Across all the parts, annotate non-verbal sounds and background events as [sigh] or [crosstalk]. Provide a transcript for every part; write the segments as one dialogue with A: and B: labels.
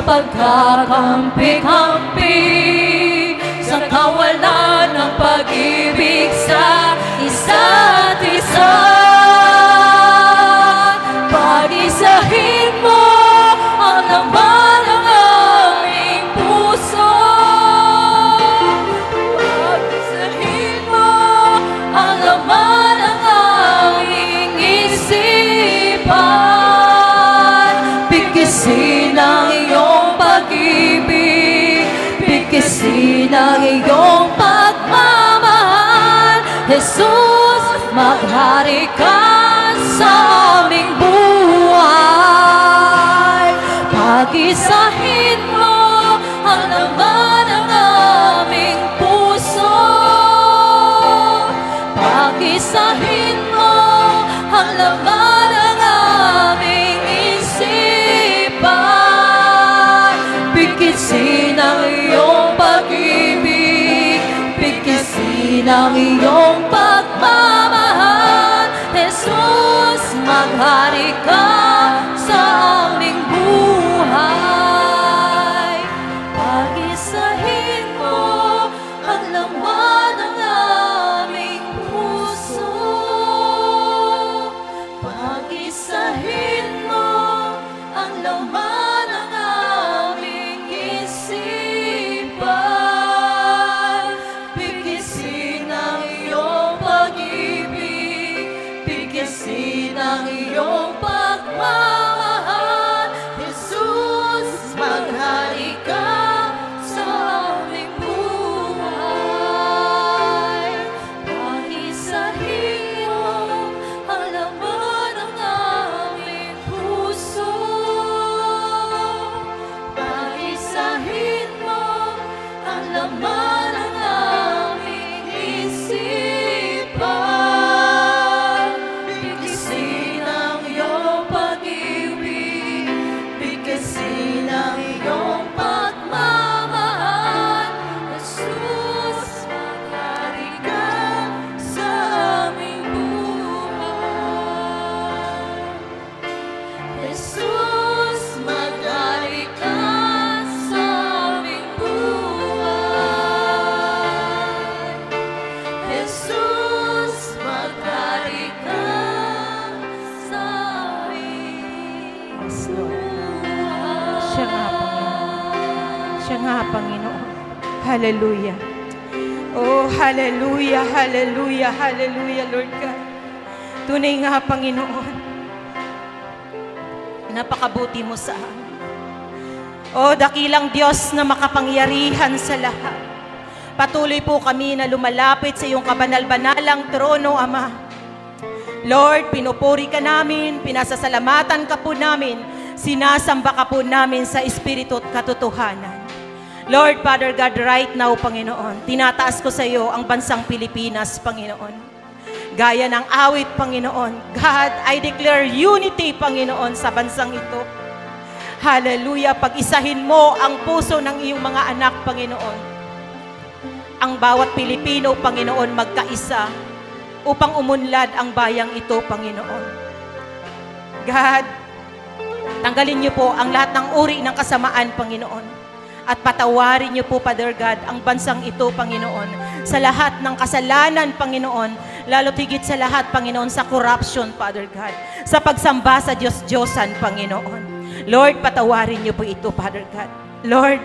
A: sa pagkakampi-kampi sa kawalan ng pag-ibig sa isa't isa. Mabuti ng iyong pagmamahal. Jesus, maghari ka.
B: Hallelujah. Oh, hallelujah, hallelujah, hallelujah, Lord God. Tunay nga, Panginoon. Napakabuti mo sa amin. O dakilang Diyos na makapangyarihan sa lahat. Patuloy po kami na lumalapit sa iyong kabanal-banalang trono, Ama. Lord, pinupuri ka namin, pinasasalamatan ka po namin, sinasamba ka po namin sa Espiritu at katotohanan. Lord, Father God, right now, Panginoon, tinataas ko sa iyo ang bansang Pilipinas, Panginoon. Gaya ng awit, Panginoon. God, I declare unity, Panginoon, sa bansang ito. Hallelujah. Pag-isahin mo ang puso ng iyong mga anak, Panginoon. Ang bawat Pilipino, Panginoon, magkaisa upang umunlad ang bayang ito, Panginoon. God, tanggalin niyo po ang lahat ng uri ng kasamaan, Panginoon. At patawarin niyo po, Father God, ang bansang ito, Panginoon, sa lahat ng kasalanan, Panginoon, lalo tigit sa lahat, Panginoon, sa corruption, Father God, sa pagsamba sa Diyos-Diyosan, Panginoon. Lord, patawarin niyo po ito, Father God. Lord,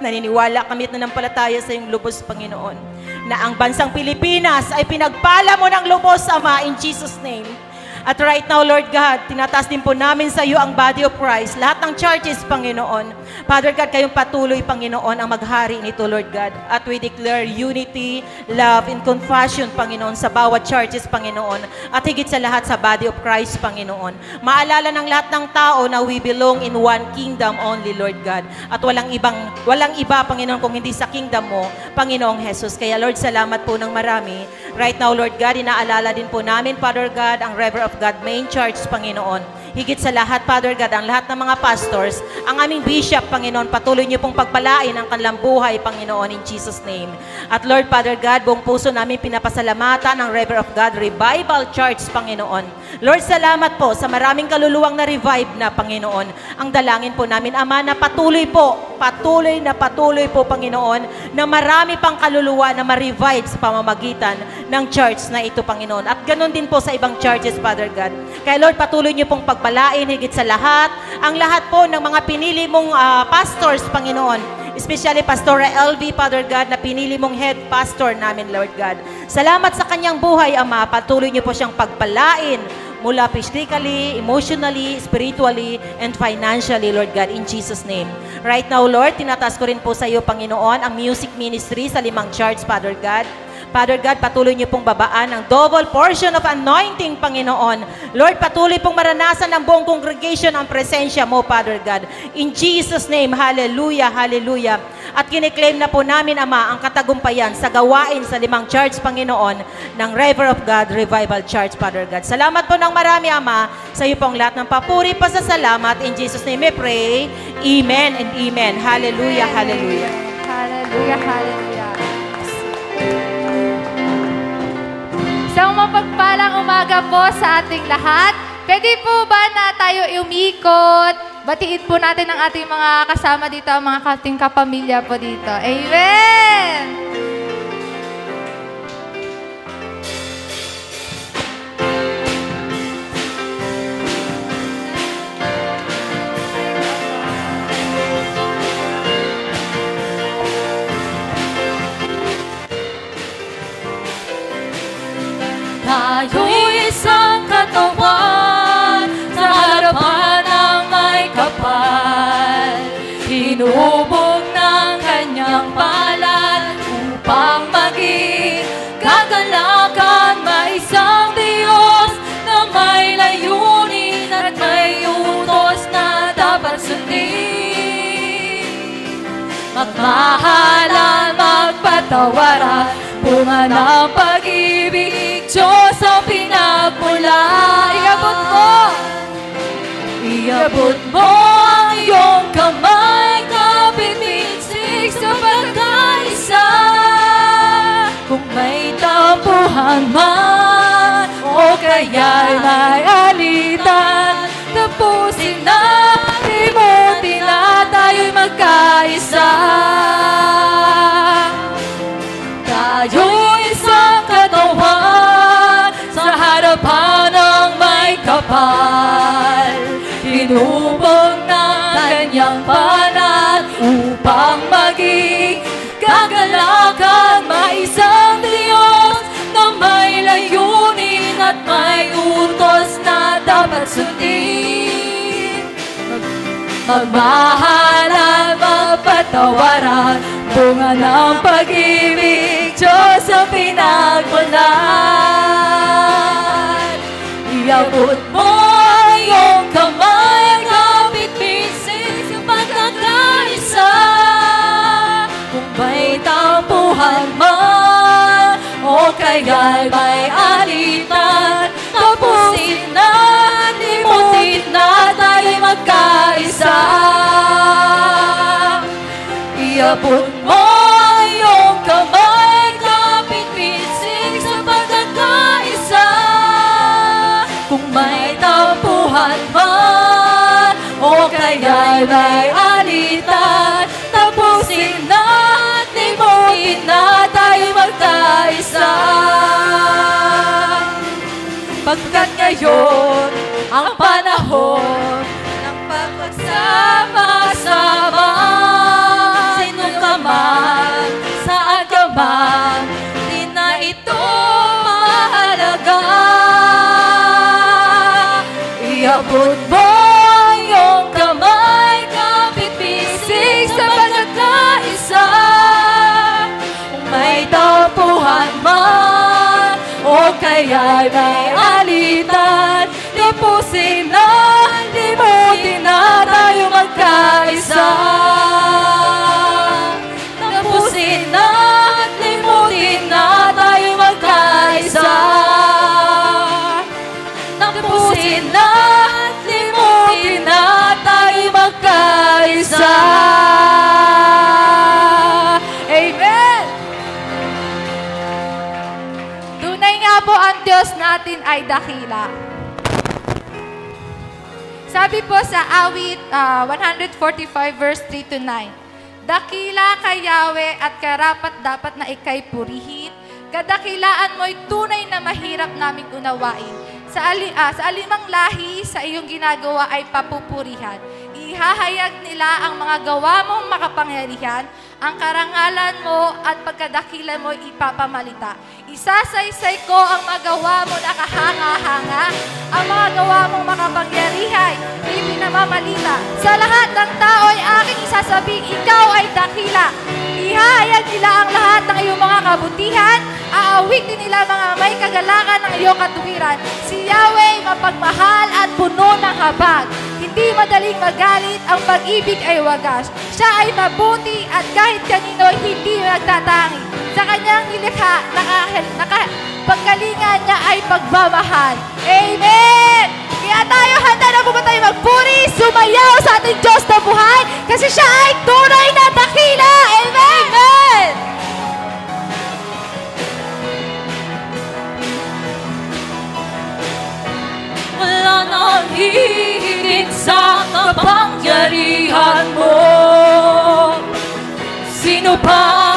B: naniniwala kami at nanampalataya sa iyong lubos, Panginoon, na ang bansang Pilipinas ay pinagpala mo ng lubos, Ama, in Jesus' name. At right now, Lord God, tinataas din po namin sa iyo ang body of Christ, lahat ng churches, Panginoon. Father God, kayong patuloy, Panginoon, ang maghari nito, Lord God. At we declare unity, love, and compassion, Panginoon, sa bawat churches, Panginoon. At higit sa lahat sa body of Christ, Panginoon. Maalala ng lahat ng tao na we belong in one kingdom only, Lord God. At walang ibang, walang iba, Panginoon, kung hindi sa kingdom mo, Panginoong Jesus. Kaya, Lord, salamat po ng marami. Right now, Lord God, inaalala din po namin, Father God, ang Reverend of God Main Church, Panginoon. Higit sa lahat, Father God, ang lahat ng mga pastors, ang aming bishop, Panginoon, patuloy niyo pong pagpalain ang kanilang buhay, Panginoon, in Jesus' name. At Lord, Father God, buong puso namin pinapasalamatan ang Reverend of God Revival Church, Panginoon. Lord, salamat po sa maraming kaluluwang na revive na, Panginoon. Ang dalangin po namin, Ama, na patuloy po, patuloy na patuloy po, Panginoon, na marami pang kaluluwa na ma-revive sa pamamagitan ng church na ito, Panginoon. At ganun din po sa ibang churches, Father God. Kaya Lord, patuloy niyo pong pagpalain higit sa lahat, ang lahat po ng mga pinili mong ah, pastors, Panginoon. Especially Pastor LV, Father God, na pinili mong head pastor namin, Lord God. Salamat sa kanyang buhay, Ama. Patuloy niyo po siyang pagpalain mula physically, emotionally, spiritually, and financially, Lord God, in Jesus' name. Right now, Lord, tinataas ko rin po sa iyo, Panginoon, ang music ministry sa limang church, Father God. Father God, patuloy niyo pong babaan ang double portion of anointing, Panginoon. Lord, patuloy pong maranasan ng buong congregation ang presensya mo, Father God. In Jesus' name, hallelujah, hallelujah. At kiniklaim na po namin, Ama, ang katagumpayan sa gawain sa limang church, Panginoon, ng River of God Revival Church, Father God. Salamat po ng marami, Ama, sa iyo pong lahat ng papuri, pasasalamat. In Jesus' name we pray. Amen and amen. Hallelujah, hallelujah.
C: Hallelujah, hallelujah. Mapagpalang umaga po sa ating lahat. Pwede po ba na tayo umikot? Batiin po natin ang ating mga kasama dito, ang mga ating kapamilya po dito. Amen!
A: Tayo'y isang katawan sa harapan ng may kapal. Hinubog ng kanyang palad upang maging kagalakan may isang Diyos na may layunin at may utos na dapat sundin. Magmahalan, magpatawaran, bunga Iabot mo ang iyong kamay, kapipinsik sa pagkaisa. Kung may tampuhan man, o kaya'y may alitan, tapusin natin mo, na tayo'y magkaisa. Magmahalan kapatawaran Bunga ng pag-ibig, Diyos ang pinagmulan Iabot mo ang iyong kamay Kapit bisig sa pagkakaisa. Kung may tampuhan man O kaya'y may Iabot mo ang iyong kamay Kapit bisig sa pagkakaisa. Kung may tampuhan man O kaya'y may o kaya'y
C: ay dakila. Sabi po sa awit ah, 145 verse 3 to 9, Dakila kay Yahweh at karapat dapat na ikay purihin. Kadakilaan mo'y tunay na mahirap naming unawain. Sa, ali, ah, sa alimang lahi sa iyong ginagawa ay papupurihan. Ihahayag nila ang mga gawa mong makapangyarihan, ang karangalan mo at pagkadakilan mo ipapamalita. Isasaysay ko ang magawa mo na kahanga-hanga, ang mga gawa mong makapangyarihan, ipinamamalita. Sa lahat ng tao ay aking isasabing, ikaw ay dakila. Ihahayag nila ang lahat ng iyong mga kabutihan, aawitin nila mga may kagalakan ng iyong katuwiran. Si Yahweh mapagmahal at puno ng habag. Hindi madaling magalit, ang pag-ibig ay wagas. Siya ay mabuti at kahit kanino hindi nagtatangi. Sa kanyang nilikha, naka, naka, pagkalingan niya ay pagmamahal. Amen! Kaya tayo handa na po ba tayo magpuri, sumayaw sa ating Diyos na buhay kasi siya ay tunay na dakila. Amen! Amen!
A: Wala nang hihigit sa kapangyarihan mo Sino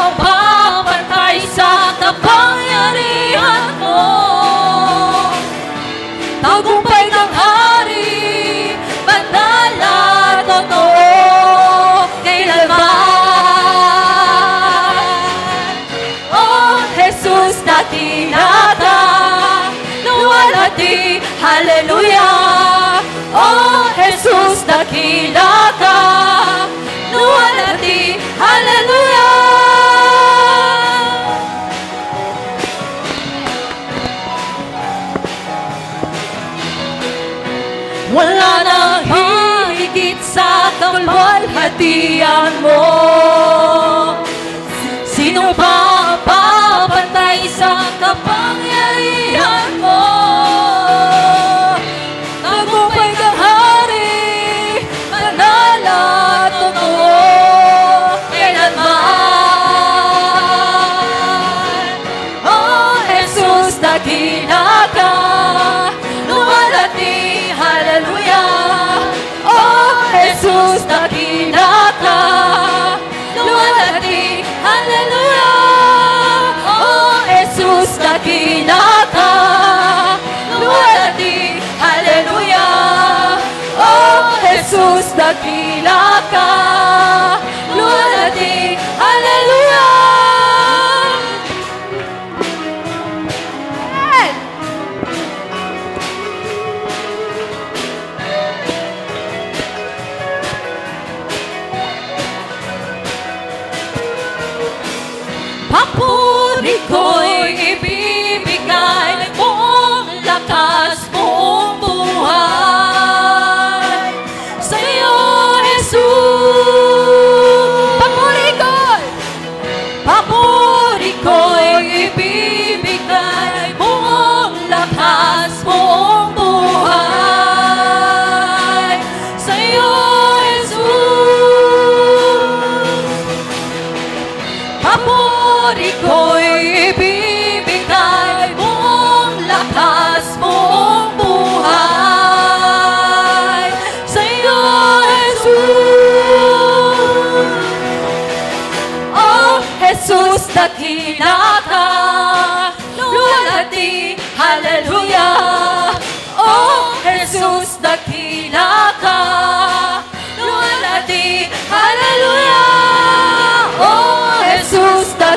A: kaluwalhatian mo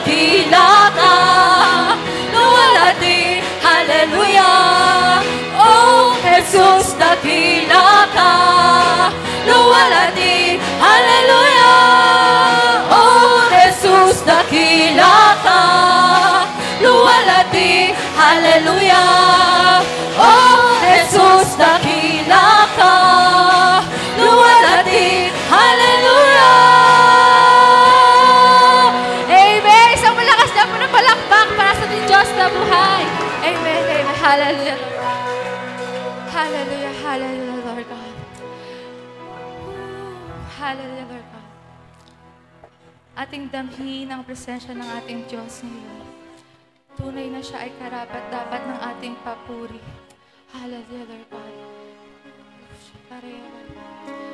A: Pilata, luwalhati, Hallelujah.
C: ating damhin ang presensya ng ating Diyos ngayon. Tunay na siya ay karapat dapat ng ating papuri. Hallelujah, Lord God.
D: Pareho.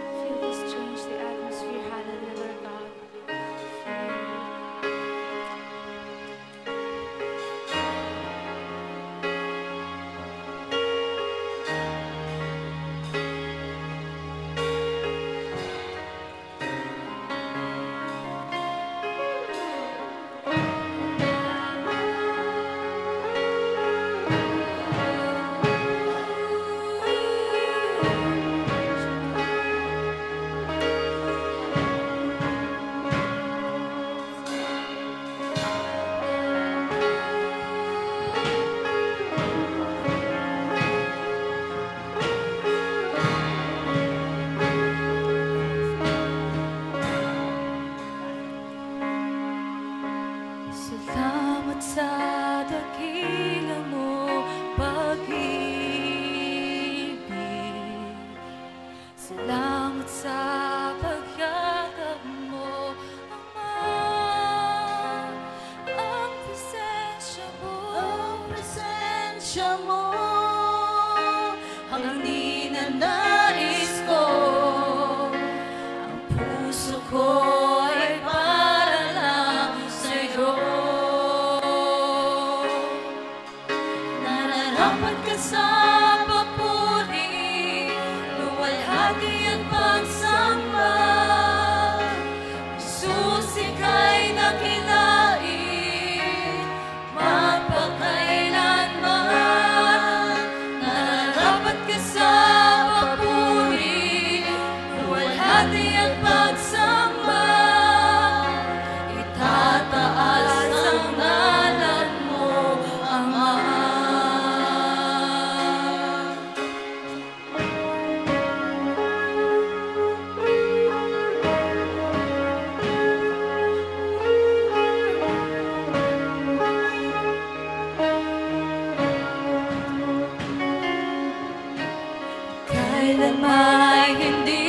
D: hindi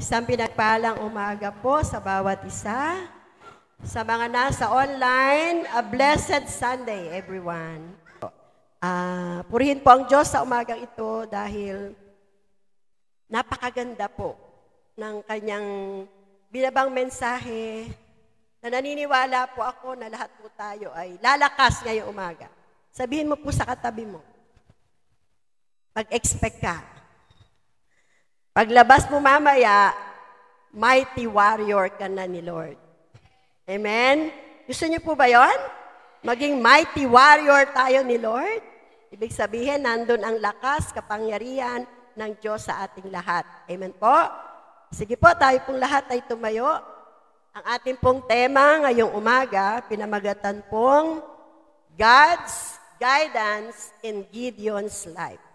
D: Isang pinagpalang umaga po sa bawat isa. Sa mga nasa online, a blessed Sunday, everyone. Ah, purihin po ang Diyos sa umagang ito dahil napakaganda po ng kanyang binabang mensahe na naniniwala po ako na lahat po tayo ay lalakas ngayong umaga. Sabihin mo po sa katabi mo, mag-expect ka. Paglabas mo mamaya, mighty warrior ka na ni Lord. Amen? Gusto niyo po ba yon? Maging mighty warrior tayo ni Lord? Ibig sabihin, nandun ang lakas, kapangyarihan ng Diyos sa ating lahat. Amen po? Sige po, tayo pong lahat ay tumayo. Ang ating pong tema ngayong umaga, pinamagatan pong God's Guidance in Gideon's Life.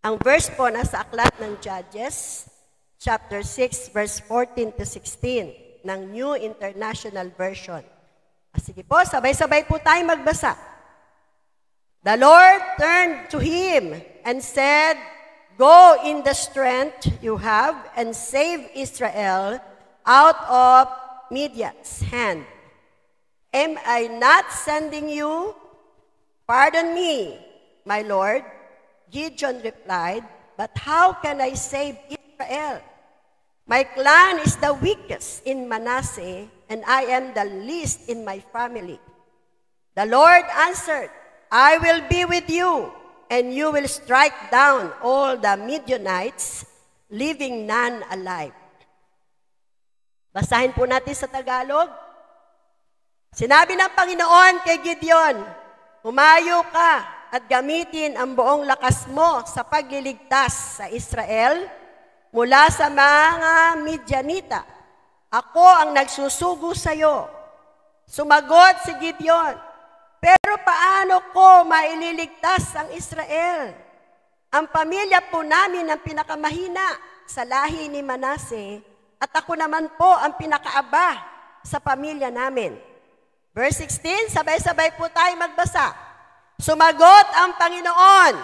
D: Ang verse po nasa aklat ng Judges, chapter 6, verse 14 to 16 ng New International Version. Ah, Sige po, sabay-sabay po tayo magbasa. The Lord turned to him and said, Go in the strength you have and save Israel out of Midian's hand. Am I not sending you? Pardon me, my Lord. Gideon replied, But how can I save Israel? My clan is the weakest in Manasseh, and I am the least in my family. The Lord answered, I will be with you, and you will strike down all the Midianites, leaving none alive. Basahin po natin sa Tagalog. Sinabi ng Panginoon kay Gideon, Humayo ka at gamitin ang buong lakas mo sa pagliligtas sa Israel mula sa mga Midianita. Ako ang nagsusugo sa iyo. Sumagot si Gideon, pero paano ko maililigtas ang Israel? Ang pamilya po namin ang pinakamahina sa lahi ni Manase at ako naman po ang pinakaaba sa pamilya namin. Verse 16, sabay-sabay po tayo magbasa. Sumagot ang Panginoon,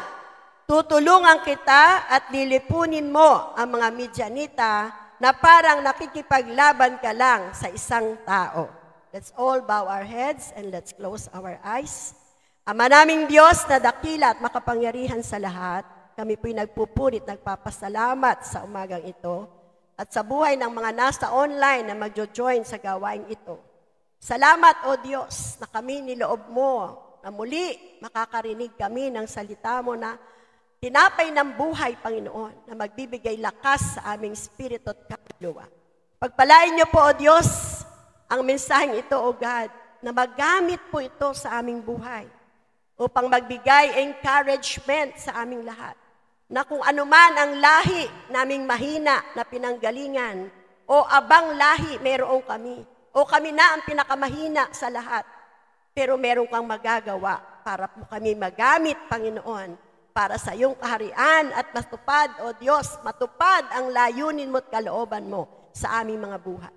D: tutulungan kita at lilipunin mo ang mga Midianita na parang nakikipaglaban ka lang sa isang tao. Let's all bow our heads and let's close our eyes. Ama naming Diyos na dakila at makapangyarihan sa lahat, kami po'y nagpupurit, nagpapasalamat sa umagang ito at sa buhay ng mga nasa online na magjo-join sa gawain ito. Salamat, O Diyos, na kami niloob mo na muli makakarinig kami ng salita mo na tinapay ng buhay, Panginoon, na magbibigay lakas sa aming spirito at kaluluwa. Pagpalain niyo po, O Diyos, ang mensaheng ito, O God, na magamit po ito sa aming buhay upang magbigay encouragement sa aming lahat na kung anuman ang lahi naming mahina na pinanggalingan o abang lahi meron kami o kami na ang pinakamahina sa lahat pero meron kang magagawa para po kami magamit, Panginoon, para sa iyong kaharian at matupad, O Diyos, matupad ang layunin mo at kalooban mo sa aming mga buhay.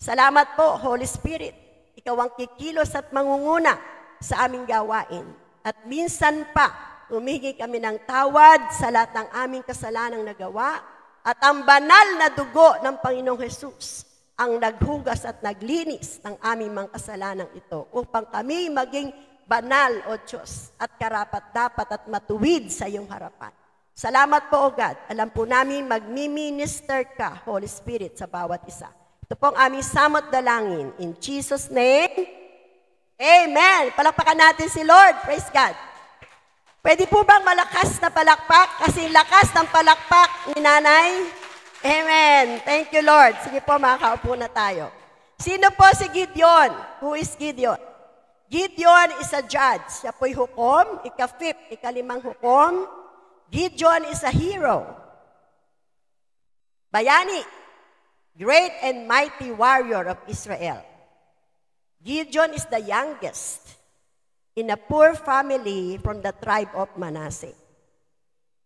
D: Salamat po, Holy Spirit. Ikaw ang kikilos at mangunguna sa aming gawain. At minsan pa, humingi kami ng tawad sa lahat ng aming kasalanang nagawa at ang banal na dugo ng Panginoong Hesus ang naghugas at naglinis ng aming mga kasalanang ito upang kami maging banal, O Diyos, at karapat dapat at matuwid sa iyong harapan. Salamat po, O God. Alam po namin magmi-minister ka, Holy Spirit, sa bawat isa. Ito po ang aming samot dalangin. In Jesus' name, Amen. Palakpakan natin si Lord. Praise God. Pwede po bang malakas na palakpak? Kasi lakas ng palakpak ni nanay. Amen. Thank you, Lord. Sige po, makakaupo na tayo. Sino po si Gideon? Who is Gideon? Gideon is a judge. Siya po'y hukom, ika-fifth, ikalimang hukom. Gideon is a hero. Bayani, great and mighty warrior of Israel. Gideon is the youngest. in a poor family from the tribe of Manasseh.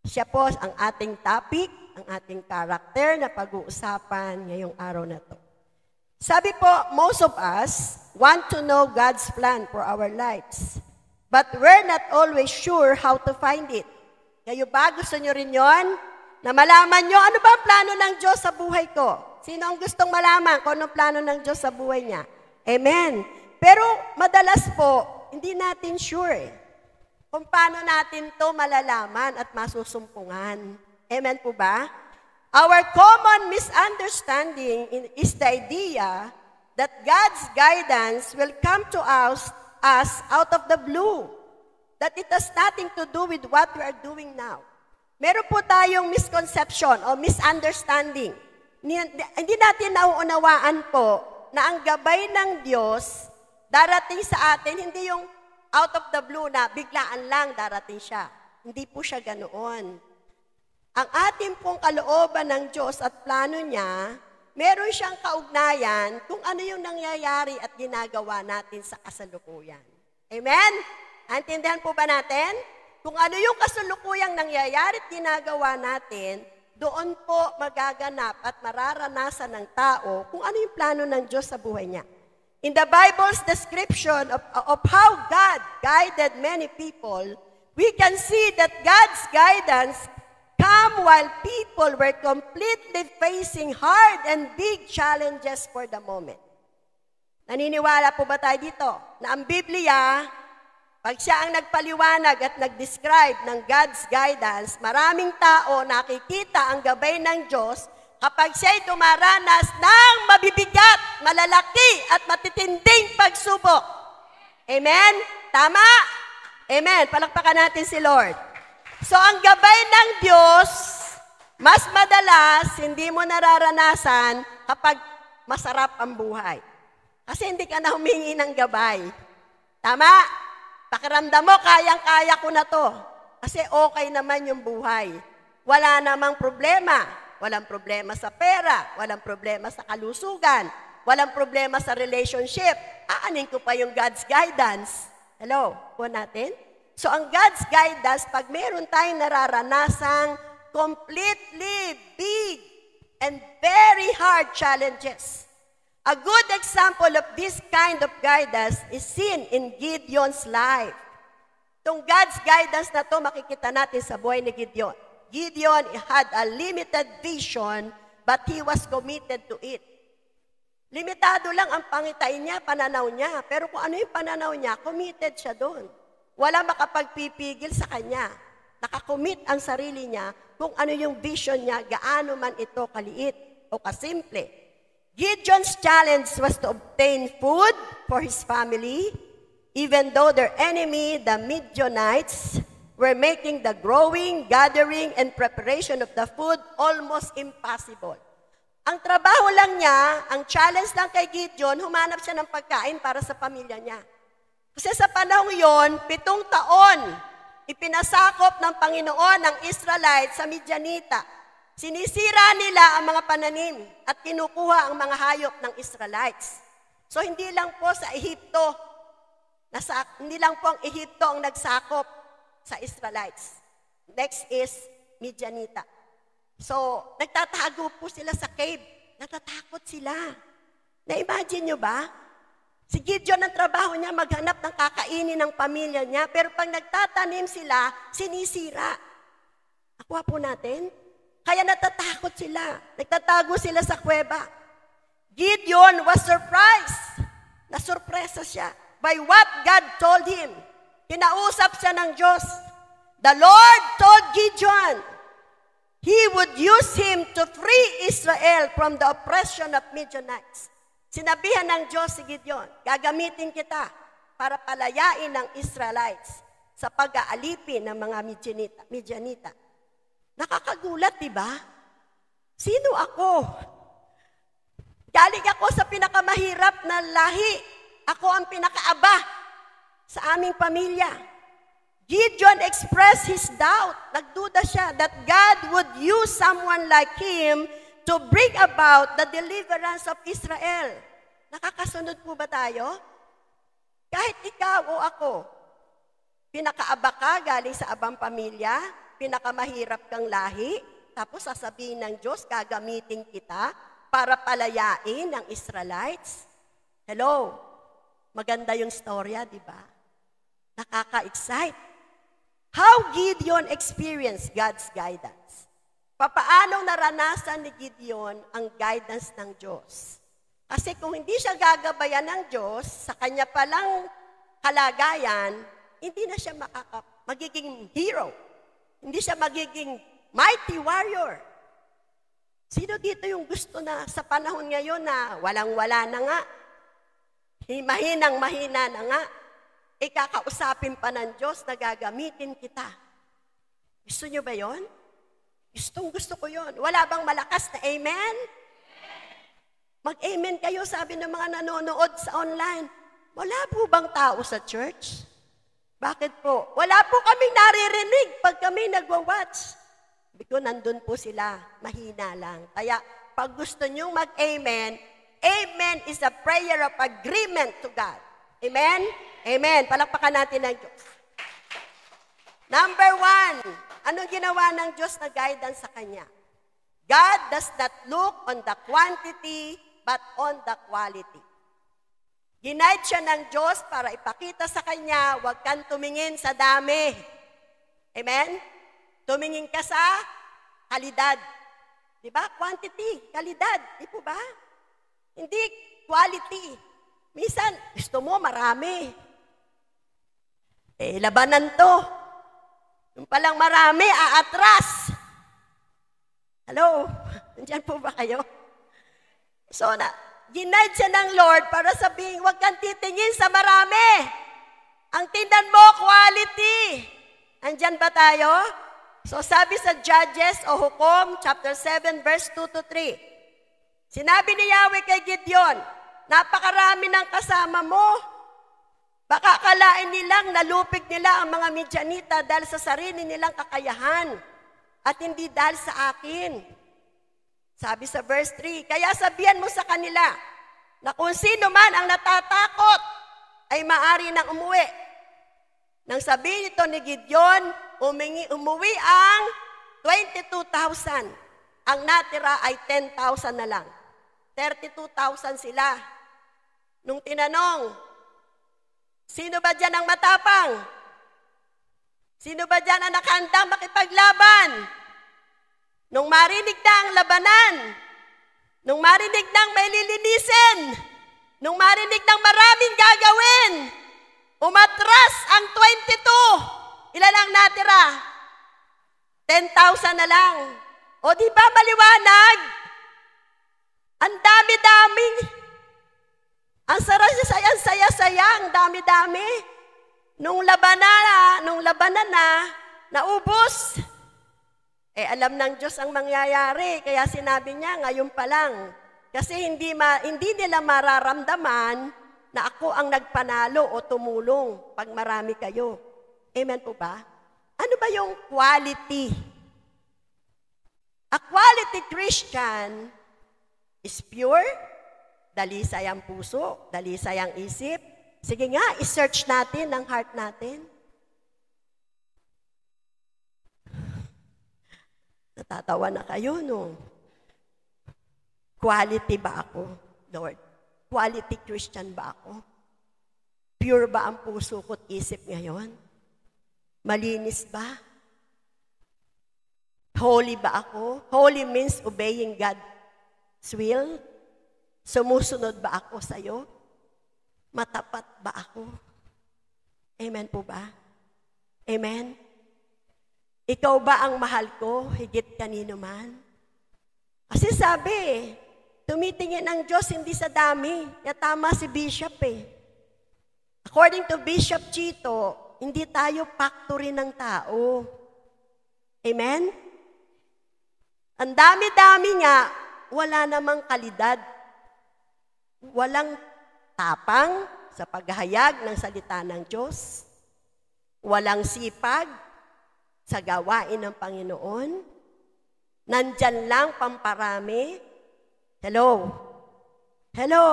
D: Siya po ang ating topic, ang ating karakter na pag-uusapan ngayong araw na to. Sabi po, most of us want to know God's plan for our lives. But we're not always sure how to find it. Kayo ba, gusto nyo rin yon? Na malaman nyo, ano ba ang plano ng Diyos sa buhay ko? Sino ang gustong malaman kung anong plano ng Diyos sa buhay niya? Amen. Pero madalas po, hindi natin sure eh, kung paano natin to malalaman at masusumpungan. Amen po ba? Our common misunderstanding in- is the idea that God's guidance will come to us, us out of the blue. That it has nothing to do with what we are doing now. Meron po tayong misconception o misunderstanding. Hindi natin nauunawaan po na ang gabay ng Diyos darating sa atin, hindi yung out of the blue na biglaan lang darating siya. Hindi po siya ganoon. Ang ating pong kalooban ng Diyos at plano niya, meron siyang kaugnayan kung ano yung nangyayari at ginagawa natin sa kasalukuyan. Amen? Antindihan po ba natin? Kung ano yung kasalukuyang nangyayari at ginagawa natin, doon po magaganap at mararanasan ng tao kung ano yung plano ng Diyos sa buhay niya. In the Bible's description of, of how God guided many people, we can see that God's guidance come while people were completely facing hard and big challenges for the moment. Naniniwala po ba tayo dito na ang Biblia, pag siya ang nagpaliwanag at nag-describe ng God's guidance, maraming tao nakikita ang gabay ng Diyos kapag siya'y dumaranas ng mabibigat, malalaki at matitinding pagsubok. Amen? Tama? Amen. Palakpakan natin si Lord. So ang gabay ng Diyos, mas madalas hindi mo nararanasan kapag masarap ang buhay. Kasi hindi ka na humingi ng gabay. Tama? Pakiramdam mo, kayang-kaya ko na to. Kasi okay naman yung buhay. Wala namang problema. Walang problema sa pera. Walang problema sa kalusugan. Walang problema sa relationship. Aanin ko pa yung God's guidance. Hello? Po natin? So ang God's guidance, pag meron tayong nararanasang completely big and very hard challenges, a good example of this kind of guidance is seen in Gideon's life. Itong God's guidance na to makikita natin sa buhay ni Gideon. Gideon had a limited vision, but he was committed to it. Limitado lang ang pangitain niya, pananaw niya. Pero kung ano yung pananaw niya, committed siya doon. Wala makapagpipigil sa kanya. Nakakommit ang sarili niya kung ano yung vision niya, gaano man ito kaliit o kasimple. Gideon's challenge was to obtain food for his family, even though their enemy, the Midianites, were making the growing, gathering, and preparation of the food almost impossible. Ang trabaho lang niya, ang challenge lang kay Gideon, humanap siya ng pagkain para sa pamilya niya. Kasi sa panahon yon, pitong taon, ipinasakop ng Panginoon ang Israelites sa Midianita. Sinisira nila ang mga pananim at kinukuha ang mga hayop ng Israelites. So hindi lang po sa Ehipto, nasa, hindi lang po ang Ehipto ang nagsakop sa Israelites. Next is Midianita. So, nagtatago po sila sa cave. Natatakot sila. Na-imagine nyo ba? Si Gideon ang trabaho niya maghanap ng kakainin ng pamilya niya, pero pag nagtatanim sila, sinisira. Nakuha po natin? Kaya natatakot sila. Nagtatago sila sa kuweba. Gideon was surprised. Nasurpresa siya by what God told him. Kinausap siya ng Diyos. The Lord told Gideon, He would use him to free Israel from the oppression of Midianites. Sinabihan ng Diyos si Gideon, gagamitin kita para palayain ng Israelites sa pag-aalipin ng mga Midianita. Midianita. Nakakagulat, di ba? Sino ako? Galing ako sa pinakamahirap na lahi. Ako ang pinakaaba sa aming pamilya. Gideon expressed his doubt. Nagduda siya that God would use someone like him to bring about the deliverance of Israel. Nakakasunod po ba tayo? Kahit ikaw o ako, Pinakaaba ka galing sa abang pamilya, pinakamahirap kang lahi, tapos sasabihin ng Diyos, gagamitin kita para palayain ng Israelites. Hello? Maganda yung storya, di ba? Nakaka-excite. How Gideon experienced God's guidance. Papaanong naranasan ni Gideon ang guidance ng Diyos? Kasi kung hindi siya gagabayan ng Diyos, sa kanya palang kalagayan, hindi na siya makaka, magiging hero. Hindi siya magiging mighty warrior. Sino dito yung gusto na sa panahon ngayon na walang-wala na nga? Mahinang mahina na nga. Ikakausapin pa ng Diyos na gagamitin kita. Gusto nyo ba yon? Gustong gusto ko yon. Wala bang malakas na amen? Mag-amen kayo, sabi ng mga nanonood sa online. Wala po bang tao sa church? Bakit po? Wala po kaming naririnig pag kami nagwa-watch. Because nandun po sila, mahina lang. Kaya pag gusto nyo mag-amen, amen is a prayer of agreement to God. Amen? Amen. Palakpakan natin ng Diyos. Number one, anong ginawa ng Diyos na guidance sa Kanya? God does not look on the quantity, but on the quality. Ginide siya ng Diyos para ipakita sa Kanya, huwag kang tumingin sa dami. Amen? Tumingin ka sa kalidad. Di ba? Quantity, kalidad. Di po ba? Hindi quality. Minsan, gusto mo marami. Eh, labanan to. Yung palang marami, aatras. Hello? Nandiyan po ba kayo? So, na, ginide siya ng Lord para sabihin, huwag kang titingin sa marami. Ang tindan mo, quality. Andyan ba tayo? So sabi sa Judges o Hukom, chapter 7, verse 2 to 3. Sinabi ni Yahweh kay Gideon, napakarami ng kasama mo. Baka akalain nilang nalupig nila ang mga Midianita dahil sa sarili nilang kakayahan at hindi dahil sa akin. Sabi sa verse 3, kaya sabihan mo sa kanila na kung sino man ang natatakot ay maari nang umuwi. Nang sabihin ito ni Gideon, umingi, umuwi ang 22,000. Ang natira ay 10,000 na lang. 32,000 sila. Nung tinanong, sino ba dyan ang matapang? Sino ba dyan ang nakandang makipaglaban? Nung marinig na ang labanan, nung marinig nang may lilinisin, nung marinig ng maraming gagawin, umatras ang 22. Ilan ang natira? 10,000 na lang. O di ba maliwanag? Ang dami-daming. Ang sarasaya, saya-saya, ang dami-dami. Nung labanan na, nung labanan na, naubos. Eh, alam ng Diyos ang mangyayari. Kaya sinabi niya, ngayon pa lang. Kasi hindi, ma, hindi nila mararamdaman na ako ang nagpanalo o tumulong pag marami kayo. Amen po ba? Ano ba yung quality? A quality Christian is pure, dalisay ang puso, dalisay ang isip. Sige nga, isearch natin ang heart natin. Natatawa na kayo, no? Quality ba ako, Lord? Quality Christian ba ako? Pure ba ang puso ko't isip ngayon? Malinis ba? Holy ba ako? Holy means obeying God's will. Sumusunod ba ako sa iyo? Matapat ba ako? Amen po ba? Amen? Ikaw ba ang mahal ko higit kanino man? Kasi sabi, tumitingin ang Diyos hindi sa dami. Kaya tama si Bishop eh. According to Bishop Chito, hindi tayo factory ng tao. Amen? Ang dami-dami nga, wala namang kalidad. Walang tapang sa paghahayag ng salita ng Diyos. Walang sipag sa gawain ng Panginoon. Nandyan lang pamparami. Hello? Hello?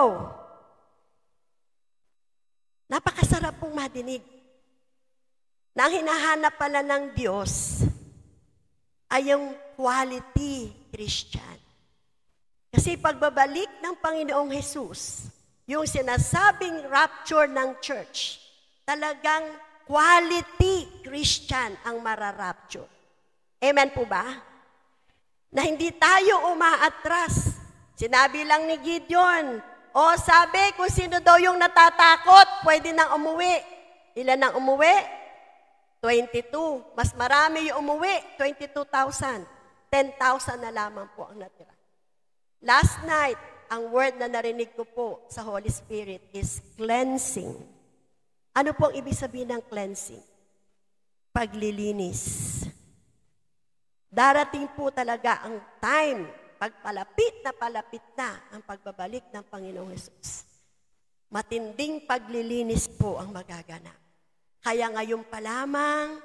D: Napakasarap pong madinig. na ang hinahanap pala ng Diyos ay yung quality Christian. Kasi pagbabalik ng Panginoong Jesus, yung sinasabing rapture ng church, talagang quality Christian ang mararapture. Amen po ba? Na hindi tayo umaatras. Sinabi lang ni Gideon, o sabi kung sino daw yung natatakot, pwede nang umuwi. Ilan ang umuwi? 22. Mas marami yung umuwi, 22,000. 10,000 na lamang po ang natira. Last night, ang word na narinig ko po sa Holy Spirit is cleansing. Ano po ang ibig sabihin ng cleansing? Paglilinis. Darating po talaga ang time, pagpalapit na palapit na ang pagbabalik ng Panginoong Yesus. Matinding paglilinis po ang magaganap. Kaya ngayon pa lamang,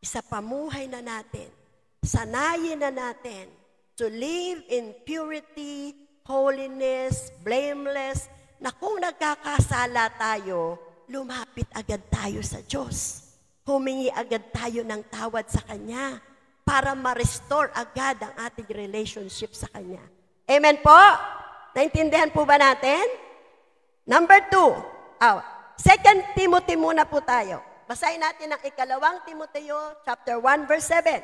D: isa pamuhay na natin, sanayin na natin to live in purity, holiness, blameless, na kung nagkakasala tayo, lumapit agad tayo sa Diyos. Humingi agad tayo ng tawad sa Kanya para ma-restore agad ang ating relationship sa Kanya. Amen po? Naintindihan po ba natin? Number two, oh, Second Timothy muna po tayo. Basahin natin ang ikalawang Timoteo, chapter 1, verse 7.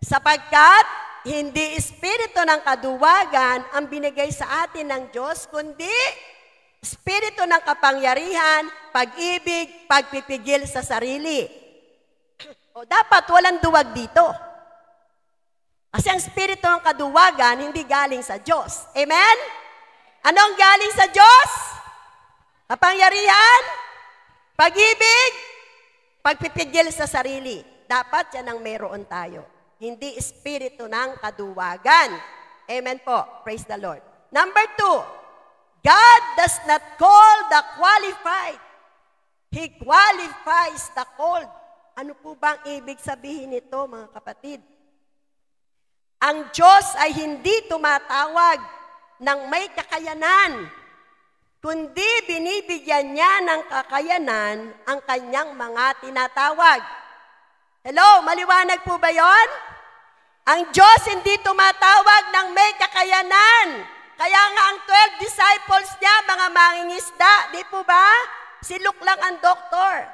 D: Sapagkat hindi espiritu ng kaduwagan ang binigay sa atin ng Diyos, kundi espiritu ng kapangyarihan, pag-ibig, pagpipigil sa sarili. [clears throat] O dapat walang duwag dito. Kasi ang espiritu ng kaduwagan hindi galing sa Diyos. Amen? Anong galing sa Diyos? Kapangyarihan, pag-ibig, pagpipigil sa sarili. Dapat yan ang meron tayo. Hindi espiritu ng kaduwagan. Amen po. Praise the Lord. Number two, God does not call the qualified. He qualifies the called. Ano po bang ibig sabihin nito, mga kapatid? Ang Diyos ay hindi tumatawag ng may kakayanan, kundi binibigyan niya ng kakayanan ang kanyang mga tinatawag. Hello, maliwanag po ba yon? Ang Diyos hindi tumatawag ng may kakayanan. Kaya nga ang 12 disciples niya, mga mangingisda, di po ba? Si Luke lang ang doktor.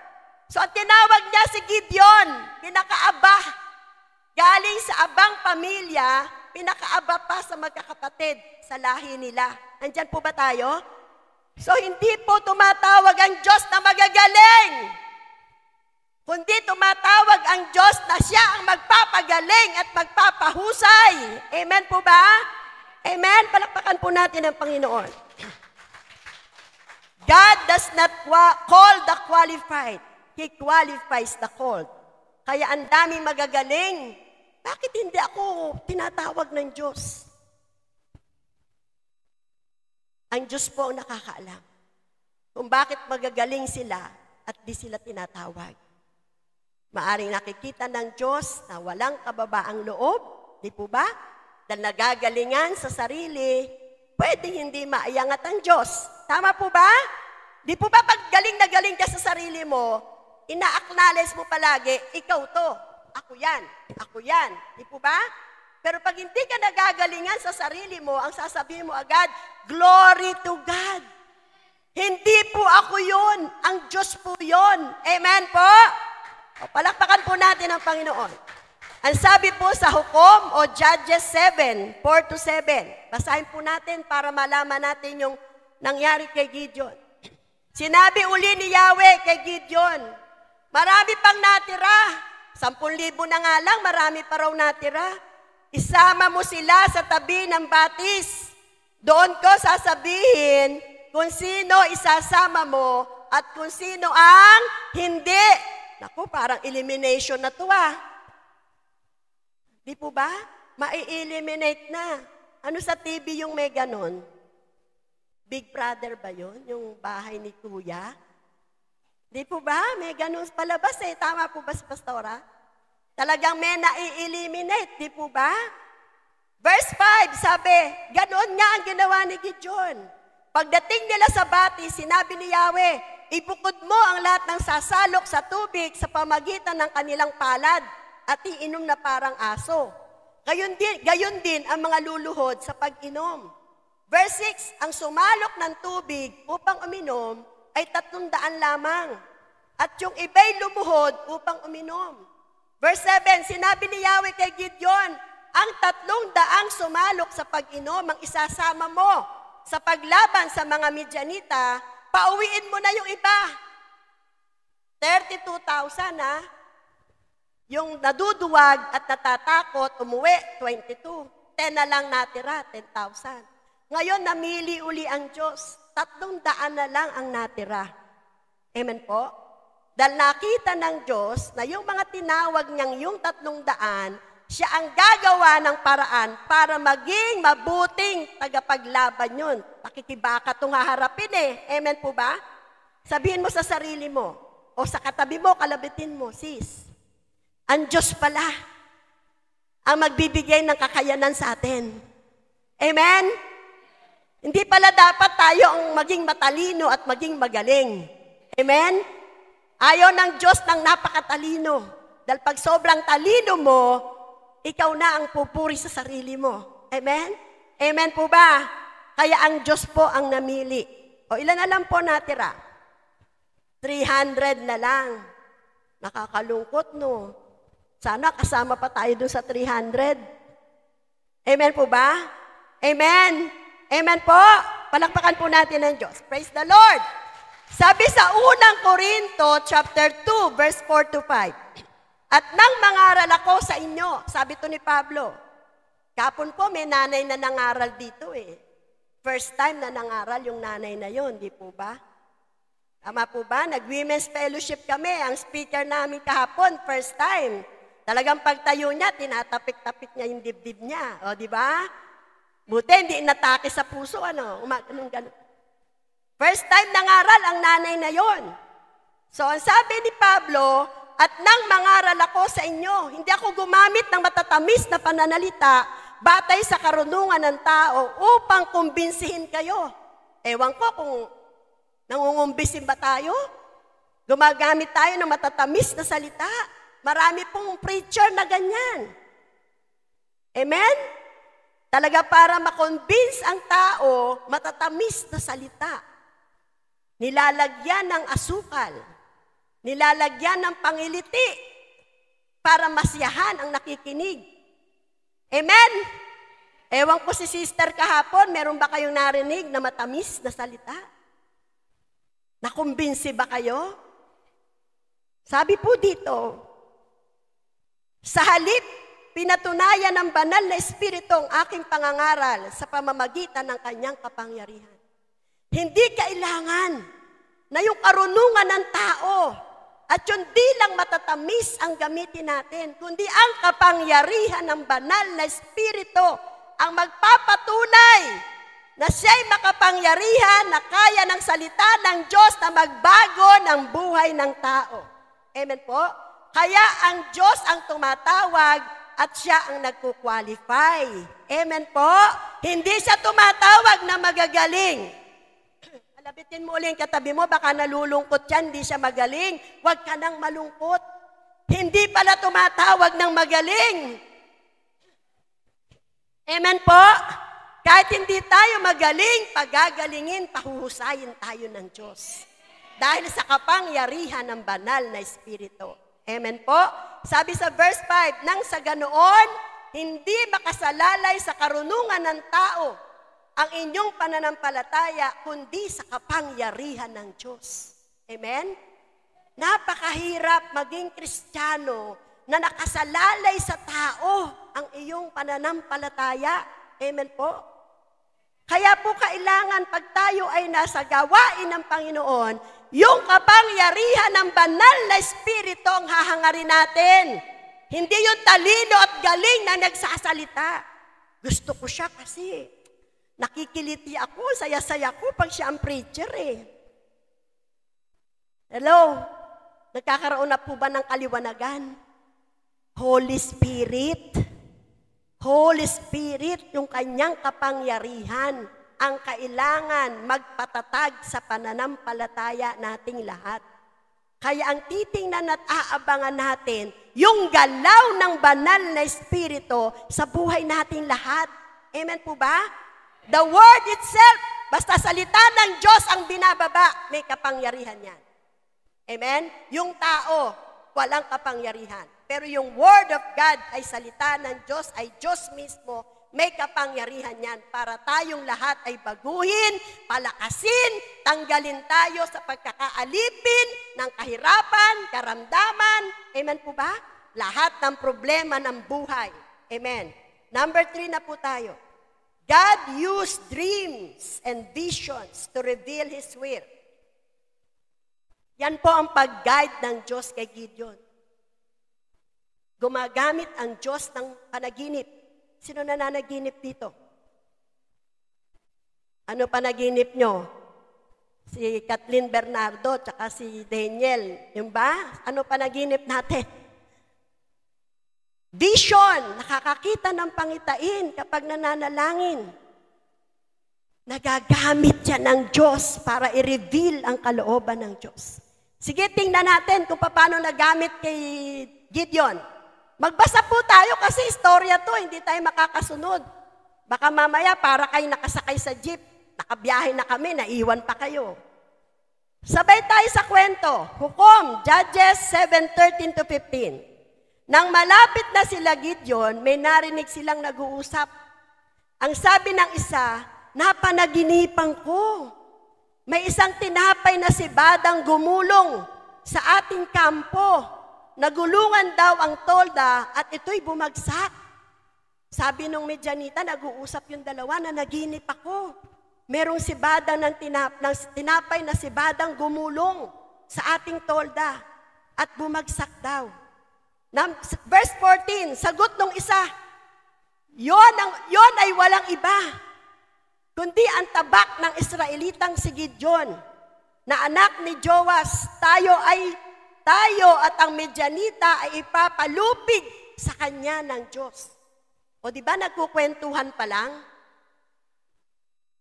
D: So ang tinawag niya si Gideon, pinakaaba. Galing sa abang pamilya, pinakaaba pa sa magkakapatid sa lahi nila. Andyan po ba tayo? So hindi po tumatawag ang Diyos na magagaling. Kundi tumatawag ang Diyos na siya ang magpapagaling at magpapahusay. Amen po ba? Amen? Palakpakan po natin ang Panginoon. God does not call the qualified. He qualifies the called. Kaya ang daming magagaling. Bakit hindi ako tinatawag ng Diyos? Ang Diyos po ang nakakaalam kung bakit magagaling sila at di sila tinatawag. Maaring nakikita ng Diyos na walang kababaang loob, di po ba? Na nagagalingan sa sarili, pwede hindi maiangat ang Diyos. Tama po ba? Di po ba pag galing na galing ka sa sarili mo, ina-acknowledge mo palagi, ikaw to, ako yan, ako yan. Di po ba? Pero pag hindi ka nagagalingan sa sarili mo, ang sasabihin mo agad, glory to God. Hindi po ako yun. Ang Diyos po yun. Amen po? O, palakpakan po natin ang Panginoon. Ang sabi po sa hukom o Judges 7, 4 to 7. Basahin po natin para malaman natin yung nangyari kay Gideon. Sinabi uli ni Yahweh kay Gideon, marami pang natira. Sampun libo na nga lang, marami pa raw natira. Isama mo sila sa tabi ng batis. Doon ko sasabihin kung sino isasama mo at kung sino ang hindi. Naku, parang elimination na to ah. Di po ba? Mai-eliminate na. Ano sa TV yung may ganon? Big Brother ba yon Yung bahay ni Kuya? Di po ba? May ganon palabas eh. Tama po ba si Pastora? Talagang may nai-eliminate. Di po ba? Verse 5, sabi, ganon nga ang ginawa ni Gideon. Pagdating nila sa bati, sinabi ni Yahweh, ibukod mo ang lahat ng sasalok sa tubig sa pamagitan ng kanilang palad at iinom na parang aso. Gayon din, gayon din ang mga luluhod sa pag-inom. Verse 6, ang sumalok ng tubig upang uminom ay tatlong lamang. At yung iba'y lumuhod upang uminom. Verse 7, sinabi ni Yahweh kay Gideon, ang tatlong daang sumalok sa pag-inom ang isasama mo sa paglaban sa mga Midianita, pauwiin mo na yung iba. 32,000 ha. Yung naduduwag at natatakot, umuwi, 22. 10 na lang natira, 10,000. Ngayon, namili uli ang Diyos. Tatlong daan na lang ang natira. Amen po? Dahil nakita ng Diyos na yung mga tinawag niyang yung tatlong daan, siya ang gagawa ng paraan para maging mabuting tagapaglaban yun. Pakikibaka itong haharapin eh. Amen po ba? Sabihin mo sa sarili mo, o sa katabi mo, kalabitin mo, sis. Ang Diyos pala ang magbibigay ng kakayanan sa atin. Amen? Hindi pala dapat tayo ang maging matalino at maging magaling. Amen? Ayaw ng Diyos ng napakatalino. Dahil pag sobrang talino mo, ikaw na ang pupuri sa sarili mo. Amen? Amen po ba? Kaya ang Diyos po ang namili. O ilan na lang po natira? 300 na lang. Nakakalungkot, no? Sana kasama pa tayo dun sa 300. Amen po ba? Amen. Amen po. Palakpakan po natin ang Diyos. Praise the Lord. Sabi sa unang Korinto, chapter 2, verse 4 to 5. At nang mangaral ako sa inyo, sabi to ni Pablo, kapon po may nanay na nangaral dito eh. First time na nangaral yung nanay na yon, di po ba? Tama po ba? Nag-women's fellowship kami. Ang speaker namin kahapon, first time. Talagang pagtayo niya, tinatapik-tapik niya yung dibdib niya. O, di ba? Buti, hindi inatake sa puso, ano? Uma, ganun, ganun. First time nangaral ang nanay na yon. So, ang sabi ni Pablo, at nang mangaral ako sa inyo, hindi ako gumamit ng matatamis na pananalita batay sa karunungan ng tao upang kumbinsihin kayo. Ewan ko kung nangungumbisin ba tayo? Gumagamit tayo ng matatamis na salita. Marami pong preacher na ganyan. Amen? Talaga para makonvince ang tao, matatamis na salita. Nilalagyan ng asukal. Nilalagyan ng pangiliti para masiyahan ang nakikinig. Amen? Ewan ko si sister kahapon, meron ba kayong narinig na matamis na salita? Nakumbinsi ba kayo? Sabi po dito, sa halip, pinatunayan ng banal na espiritu ang aking pangangaral sa pamamagitan ng kanyang kapangyarihan. Hindi kailangan na yung karunungan ng tao at yung di lang matatamis ang gamitin natin, kundi ang kapangyarihan ng banal na espiritu ang magpapatunay na siya'y makapangyarihan na kaya ng salita ng Diyos na magbago ng buhay ng tao. Amen po? Kaya ang Diyos ang tumatawag at siya ang nagkukwalify. Amen po? Hindi siya tumatawag na magagaling. Alabitin mo ulit katabi mo, baka nalulungkot yan, hindi siya magaling. Huwag ka nang malungkot. Hindi pala tumatawag ng magaling. Amen po? Kahit hindi tayo magaling, pagagalingin, pahuhusayin tayo ng Diyos. Dahil sa kapangyarihan ng banal na Espiritu. Amen po? Sabi sa verse 5, nang sa ganoon, hindi makasalalay sa karunungan ng tao ang inyong pananampalataya, kundi sa kapangyarihan ng Diyos. Amen? Napakahirap maging kristyano na nakasalalay sa tao ang iyong pananampalataya. Amen po? Kaya po kailangan pag tayo ay nasa gawain ng Panginoon, yung kapangyarihan ng banal na Espiritu ang hahangarin natin. Hindi yung talino at galing na nagsasalita. Gusto ko siya kasi nakikiliti ako, saya-saya ko pag siya ang preacher eh. Hello? Nagkakaroon na po ba ng kaliwanagan? Holy Spirit. Holy Spirit, yung kanyang kapangyarihan ang kailangan magpatatag sa pananampalataya nating lahat. Kaya ang titingnan at aabangan natin, yung galaw ng banal na espiritu sa buhay nating lahat. Amen po ba? The word itself, basta salita ng Diyos ang binababa, may kapangyarihan yan. Amen? Yung tao, walang kapangyarihan. Pero yung word of God ay salita ng Diyos, ay Diyos mismo, may kapangyarihan yan para tayong lahat ay baguhin, palakasin, tanggalin tayo sa pagkakaalipin ng kahirapan, karamdaman. Amen po ba? Lahat ng problema ng buhay. Amen. Number three na po tayo. God used dreams and visions to reveal His will. Yan po ang pag-guide ng Diyos kay Gideon. Gumagamit ang Diyos ng panaginip. Sino nananaginip dito? Ano panaginip nyo? Si Kathleen Bernardo, tsaka si Daniel. Yung ba? Ano panaginip natin? Vision, nakakakita ng pangitain kapag nananalangin. Nagagamit yan ng Diyos para i-reveal ang kalooban ng Diyos. Sige, tingnan natin kung paano nagamit kay Gideon. Magbasa po tayo kasi istorya to, hindi tayo makakasunod. Baka mamaya para kayo nakasakay sa jeep, nakabiyahe na kami, naiwan pa kayo. Sabay tayo sa kwento. Hukom, Judges 7:13 to 15. Nang malapit na sila Gideon, may narinig silang nag-uusap. Ang sabi ng isa, napanaginipan ko. May isang tinapay na si Badang gumulong sa ating kampo. Nagulungan daw ang tolda at ito'y bumagsak. Sabi nung Medyanita, nag-uusap yung dalawa na naginip ako. Merong si Badang ng, tinap, ng tinapay na si Badang gumulong sa ating tolda at bumagsak daw. Verse 14, sagot nung isa, yon, ang, yon ay walang iba, kundi ang tabak ng Israelitang si Gideon, na anak ni Joas, tayo ay, tayo at ang Medyanita ay ipapalupig sa kanya ng Diyos. O di ba nagkukwentuhan pa lang?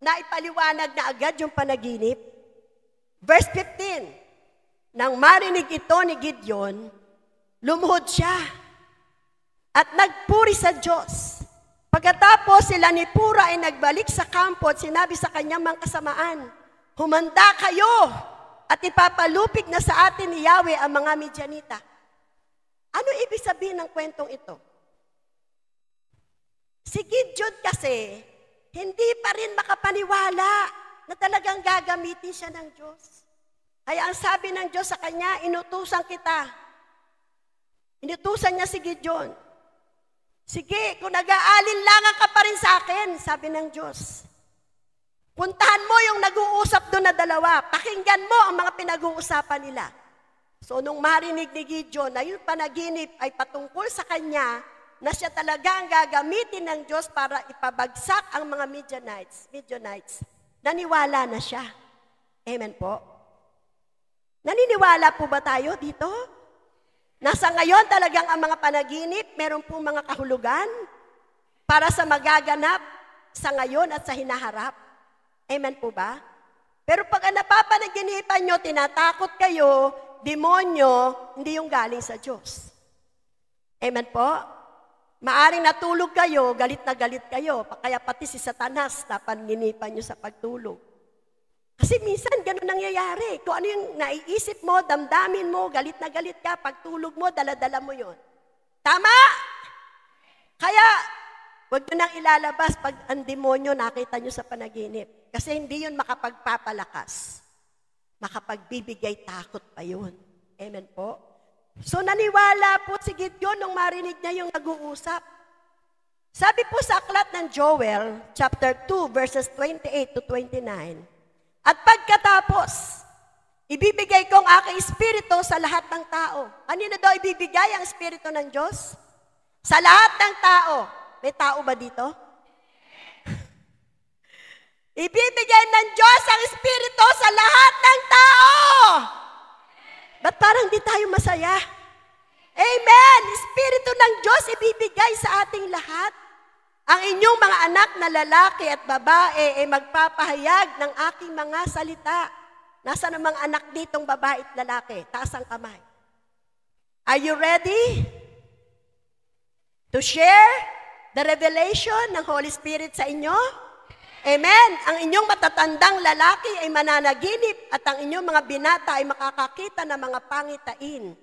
D: Naipaliwanag na agad yung panaginip. Verse 15, Nang marinig ito ni Gideon, lumuhod siya at nagpuri sa Diyos. Pagkatapos sila ni Pura ay nagbalik sa kampo at sinabi sa kanyang mga kasamaan, Humanda kayo at ipapalupig na sa atin ni Yahweh ang mga Midianita. Ano ibig sabihin ng kwentong ito? Si Gideon kasi, hindi pa rin makapaniwala na talagang gagamitin siya ng Diyos. Kaya ang sabi ng Diyos sa kanya, inutusan kita. Inutusan niya si Gideon. Sige, kung nag-aalinlangan ka pa rin sa akin, sabi ng Diyos. Puntahan mo yung nag-uusap doon na dalawa. Pakinggan mo ang mga pinag-uusapan nila. So nung marinig ni Gideon na yung panaginip ay patungkol sa kanya, na siya talaga ang gagamitin ng Diyos para ipabagsak ang mga Midianites, Midianites, naniwala na siya. Amen po. Naniniwala po ba tayo dito? Nasa ngayon talagang ang mga panaginip, meron po mga kahulugan para sa magaganap sa ngayon at sa hinaharap. Amen po ba? Pero pag ang napapanaginipan nyo, tinatakot kayo, demonyo, hindi yung galing sa Diyos. Amen po? Maaring natulog kayo, galit na galit kayo, kaya pati si Satanas napangginipan nyo sa pagtulog. Kasi minsan ganun nangyayari. Kung ano yung naiisip mo, damdamin mo, galit na galit ka, pagtulog mo, daladala mo yon. Tama! Kaya, huwag nyo nang ilalabas pag ang demonyo nakita nyo sa panaginip. Kasi hindi yun makapagpapalakas. Makapagbibigay takot pa yun. Amen po? So naniwala po si Gideon nung marinig niya yung nag-uusap. Sabi po sa aklat ng Joel, chapter 2, verses 28 to 29, At pagkatapos, ibibigay ko ang aking espiritu sa lahat ng tao. Kanino daw ibibigay ang espiritu ng Diyos? Sa lahat ng tao. May tao ba dito? [laughs] ibibigay ng Diyos ang espiritu sa lahat ng tao. Ba't parang di tayo masaya? Amen! Espiritu ng Diyos ibibigay sa ating lahat. Ang inyong mga anak na lalaki at babae ay magpapahayag ng aking mga salita. Nasa ng mga anak ditong babae at lalaki? Taas ang kamay. Are you ready to share the revelation ng Holy Spirit sa inyo? Amen. Ang inyong matatandang lalaki ay mananaginip at ang inyong mga binata ay makakakita ng mga pangitain.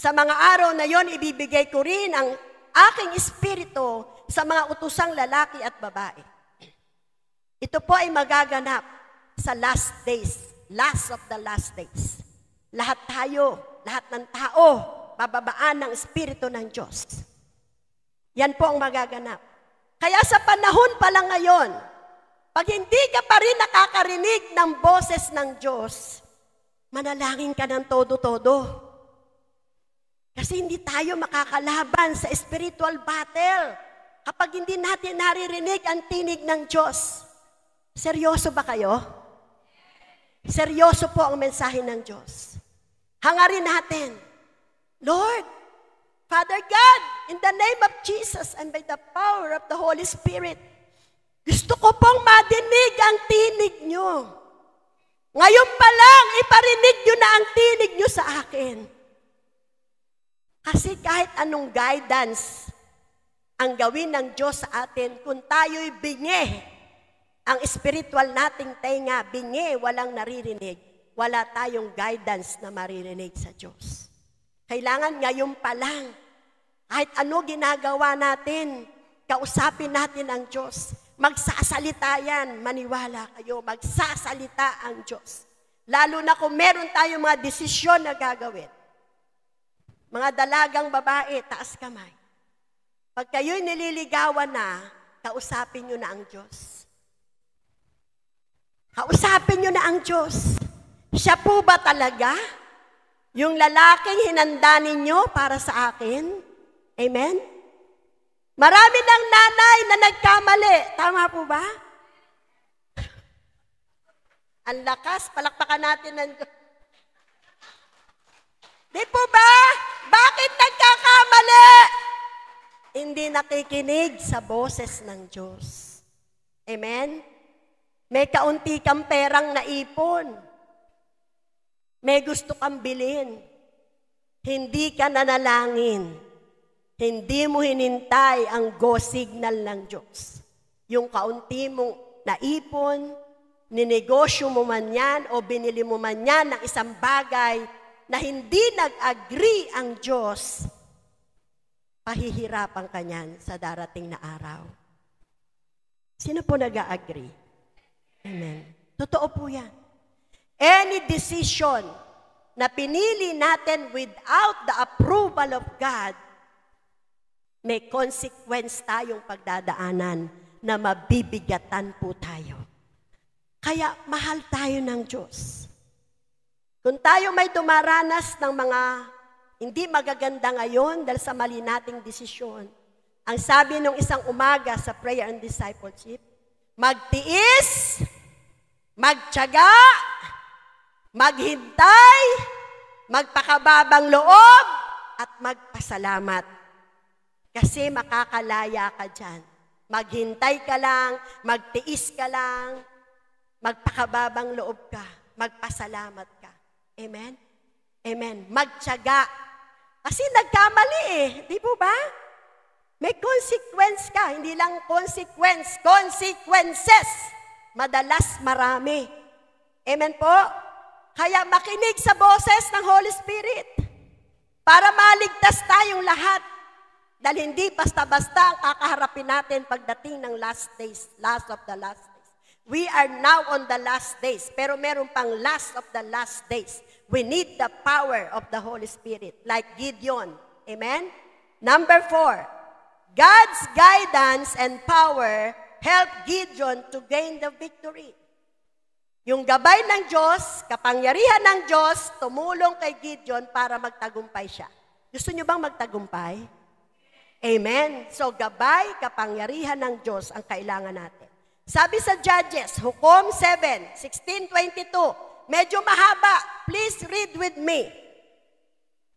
D: Sa mga araw na yon, ibibigay ko rin ang aking espiritu sa mga utusang lalaki at babae. Ito po ay magaganap sa last days, last of the last days. Lahat tayo, lahat ng tao, bababaan ng espiritu ng Diyos. Yan po ang magaganap. Kaya sa panahon pa lang ngayon, pag hindi ka pa rin nakakarinig ng boses ng Diyos, manalangin ka ng todo-todo. Kasi hindi tayo makakalaban sa spiritual battle kapag hindi natin naririnig ang tinig ng Diyos. Seryoso ba kayo? Seryoso po ang mensahe ng Diyos. Hangarin natin, Lord, Father God, in the name of Jesus and by the power of the Holy Spirit, gusto ko pong madinig ang tinig nyo. Ngayon pa lang, iparinig nyo na ang tinig nyo sa akin. Kasi kahit anong guidance ang gawin ng Diyos sa atin, kung tayo'y bingi, ang spiritual nating tenga, bingi, walang naririnig, wala tayong guidance na maririnig sa Diyos. Kailangan ngayon pa lang, kahit ano ginagawa natin, kausapin natin ang Diyos. Magsasalita yan, maniwala kayo, magsasalita ang Diyos. Lalo na kung meron tayong mga desisyon na gagawin. Mga dalagang babae, taas kamay. Pag kayo'y nililigawan na, kausapin nyo na ang Diyos. Kausapin nyo na ang Diyos. Siya po ba talaga? Yung lalaking hinanda ninyo para sa akin? Amen? Marami ng nanay na nagkamali. Tama po ba? [laughs] Ang lakas, palakpakan natin ng Diyos. Di po ba? Bakit nagkakamali? Hindi nakikinig sa boses ng Diyos. Amen? May kaunti kang perang naipon. May gusto kang bilhin. Hindi ka nanalangin. Hindi mo hinintay ang go signal ng Diyos. Yung kaunti mong naipon, ninegosyo mo man yan o binili mo man yan ng isang bagay na hindi nag-agree ang Diyos, pahihirapan ka niyan sa darating na araw. Sino po nag-agree? Amen. Totoo po yan. Any decision na pinili natin without the approval of God, may consequence tayong pagdadaanan na mabibigatan po tayo. Kaya mahal tayo ng Diyos. Kung tayo may dumaranas ng mga hindi magaganda ngayon dahil sa mali nating desisyon, ang sabi ng isang umaga sa prayer and discipleship, magtiis, magtyaga, maghintay, magpakababang loob, at magpasalamat. Kasi makakalaya ka dyan. Maghintay ka lang, magtiis ka lang, magpakababang loob ka, magpasalamat ka. Amen? Amen. Magtyaga. Kasi nagkamali eh, di po ba? May consequence ka, hindi lang consequence, consequences. Madalas marami. Amen po? Kaya makinig sa boses ng Holy Spirit para maligtas tayong lahat. Dahil hindi basta-basta ang kakaharapin natin pagdating ng last days, last of the last days. We are now on the last days, pero meron pang last of the last days. We need the power of the Holy Spirit, like Gideon. Amen? Number four, God's guidance and power helped Gideon to gain the victory. Yung gabay ng Diyos, kapangyarihan ng Diyos, tumulong kay Gideon para magtagumpay siya. Gusto niyo bang magtagumpay? Amen. So gabay, kapangyarihan ng Diyos ang kailangan natin. Sabi sa Judges, Hukom 7, 1622, medyo mahaba. Please read with me.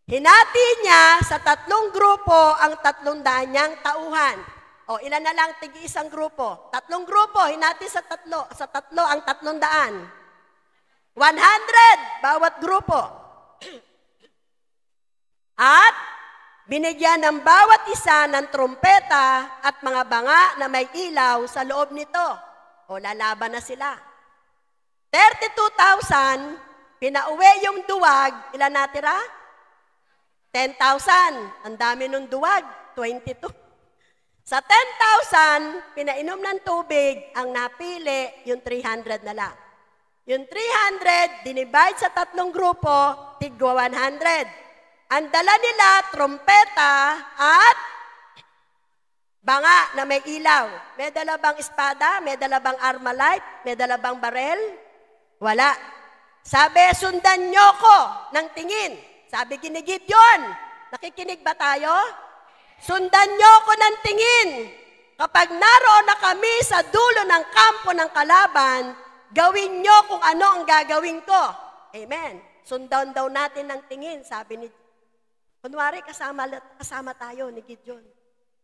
D: Hinati niya sa tatlong grupo ang tatlong daan tauhan. O, ilan na lang tigi isang grupo? Tatlong grupo, hinati sa tatlo, sa tatlo ang tatlong daan. 100 bawat grupo. At binigyan ng bawat isa ng trumpeta at mga banga na may ilaw sa loob nito. O lalaban na sila. 32,000, pinauwi yung duwag, ilan natira? 10,000. Ang dami nung duwag, 22. Sa 10,000, pinainom ng tubig, ang napili, yung 300 na lang. Yung 300, dinivide sa tatlong grupo, tigwa 100. Ang dala nila, trompeta at banga na may ilaw. May dala bang espada? May dala bang armalite? May dala bang barel? Wala. Sabi, sundan nyo ko ng tingin. Sabi ginigit yun. Nakikinig ba tayo? Sundan nyo ko ng tingin. Kapag naroon na kami sa dulo ng kampo ng kalaban, gawin nyo kung ano ang gagawin ko. Amen. Sundan daw natin ng tingin, sabi ni Kunwari, kasama, kasama tayo ni Gideon.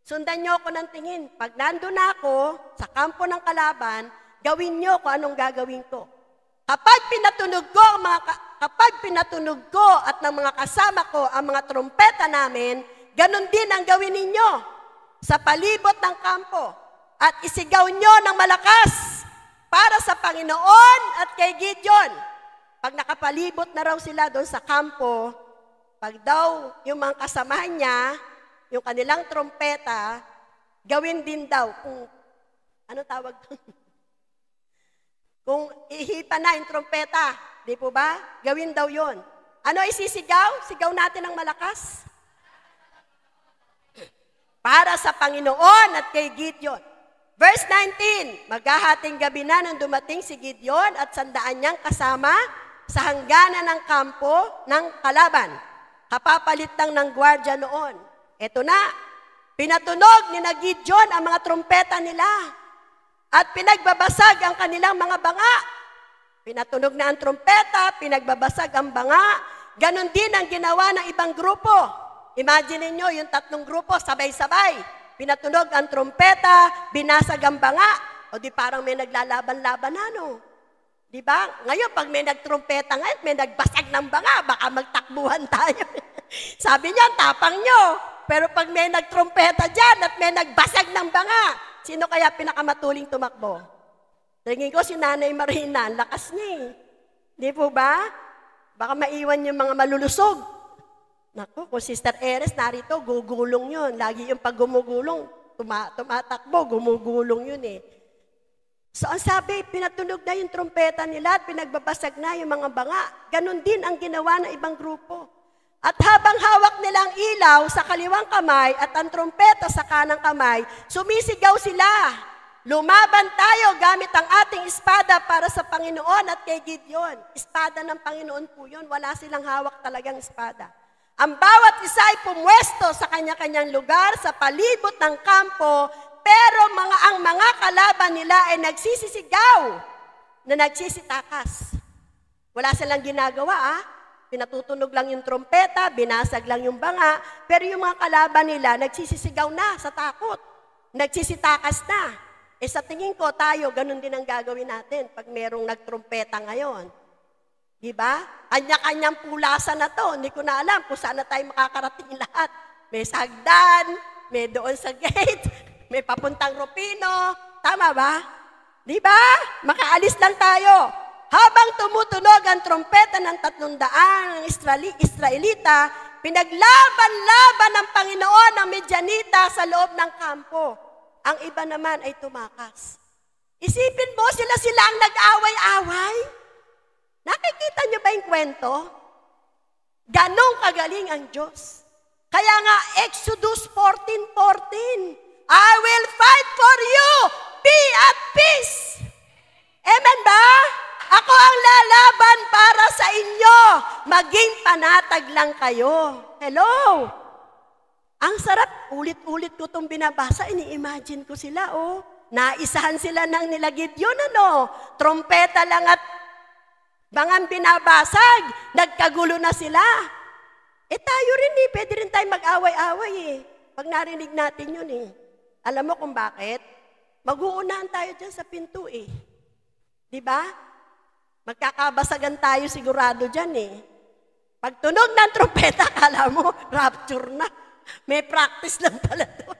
D: Sundan nyo ako ng tingin. Pag nandun ako sa kampo ng kalaban, gawin nyo kung anong gagawin ko. Kapag pinatunog ko ang mga kapag pinatunog ko at ng mga kasama ko ang mga trompeta namin, ganun din ang gawin ninyo sa palibot ng kampo at isigaw nyo ng malakas para sa Panginoon at kay Gideon. Pag nakapalibot na raw sila doon sa kampo, pag daw yung mga kasama niya, yung kanilang trompeta, gawin din daw kung, ano tawag? [laughs] kung ihipa na yung trompeta, di po ba? Gawin daw yon. Ano isisigaw? Sigaw natin ng malakas. Para sa Panginoon at kay Gideon. Verse 19, maghahating gabi na nang dumating si Gideon at sandaan niyang kasama sa hangganan ng kampo ng kalaban. Kapapalit lang ng gwardya noon. Ito na, pinatunog ni na Gideon ang mga trompeta nila at pinagbabasag ang kanilang mga banga. Pinatunog na ang trompeta, pinagbabasag ang banga. Ganon din ang ginawa ng ibang grupo. Imagine niyo yung tatlong grupo sabay-sabay. Pinatunog ang trompeta, binasag ang banga. O di parang may naglalaban-laban na, no? Di ba? Ngayon, pag may nagtrompeta ngayon, may nagbasag ng banga, baka magtakbuhan tayo. [laughs] Sabi niya, tapang nyo. Pero pag may nagtrompeta dyan at may nagbasag ng banga, sino kaya pinakamatuling tumakbo? Tingin ko si Nanay Marina, lakas niya eh. Di po ba? Baka maiwan yung mga malulusog. Naku, kung Sister Eres narito, gugulong yun. Lagi yung pag gumugulong, tuma, tumatakbo, gumugulong yun eh. So ang sabi, pinatunog na yung trompeta nila at pinagbabasag na yung mga banga. Ganon din ang ginawa ng ibang grupo. At habang hawak nilang ilaw sa kaliwang kamay at ang trompeta sa kanang kamay, sumisigaw sila. Lumaban tayo gamit ang ating espada para sa Panginoon at kay Gideon. Espada ng Panginoon po yun. Wala silang hawak talagang espada. Ang bawat isa ay pumwesto sa kanya-kanyang lugar sa palibot ng kampo, pero mga ang mga kalaban nila ay nagsisisigaw na nagsisitakas. Wala silang ginagawa, ah. Pinatutunog lang yung trompeta, binasag lang yung banga, pero yung mga kalaban nila nagsisisigaw na sa takot. Nagsisitakas na. Eh sa tingin ko, tayo, ganun din ang gagawin natin pag merong nagtrompeta ngayon. Di ba? Kanya-kanyang pulasan na to. Hindi ko na alam kung saan na tayo makakarating [laughs] lahat. May sagdan, may doon sa gate, [laughs] may papuntang Rupino. Tama ba? Di ba? Makaalis lang tayo. Habang tumutunog ang trompeta ng tatlong daan ng Israeli, Israelita, pinaglaban-laban ng Panginoon ang Medyanita sa loob ng kampo. Ang iba naman ay tumakas. Isipin mo, sila-sila ang nag-away-away. Nakikita niyo ba yung kwento? Ganong kagaling ang Diyos. Kaya nga, Exodus 14.14, I will fight for you. Be at peace. Amen ba? Ako ang lalaban para sa inyo. Maging panatag lang kayo. Hello? Ang sarap, ulit-ulit ko itong binabasa, ini-imagine ko sila, oh. Naisahan sila ng nilagid yun, ano? Trompeta lang at bangang binabasag. Nagkagulo na sila. Eh tayo rin eh, pwede rin tayo mag-away-away eh. Pag narinig natin yun eh. Alam mo kung bakit? Mag-uunahan tayo dyan sa pinto eh. Di ba? Magkakabasagan tayo sigurado dyan eh. Pag tunog ng trompeta, [laughs] kala mo, rapture na. May practice lang pala doon. [laughs]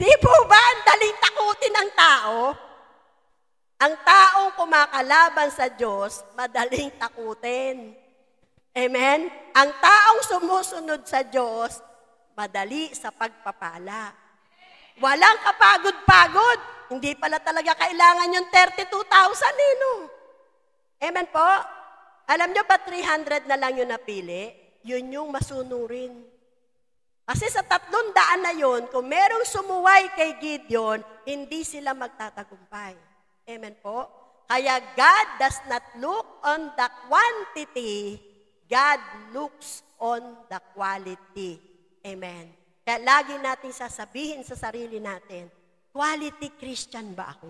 D: Di po ba ang daling takutin ng tao? Ang taong kumakalaban sa Diyos, madaling takutin. Amen? Ang taong sumusunod sa Diyos, madali sa pagpapala. Walang kapagod-pagod. Hindi pala talaga kailangan yung 32,000 eh, no? Amen po? Alam nyo ba 300 na lang yung napili? Yun yung masunurin. Kasi sa tatlong daan na yun, kung merong sumuway kay Gideon, hindi sila magtatagumpay. Amen po? Kaya God does not look on the quantity, God looks on the quality. Amen. Kaya lagi natin sasabihin sa sarili natin, quality Christian ba ako?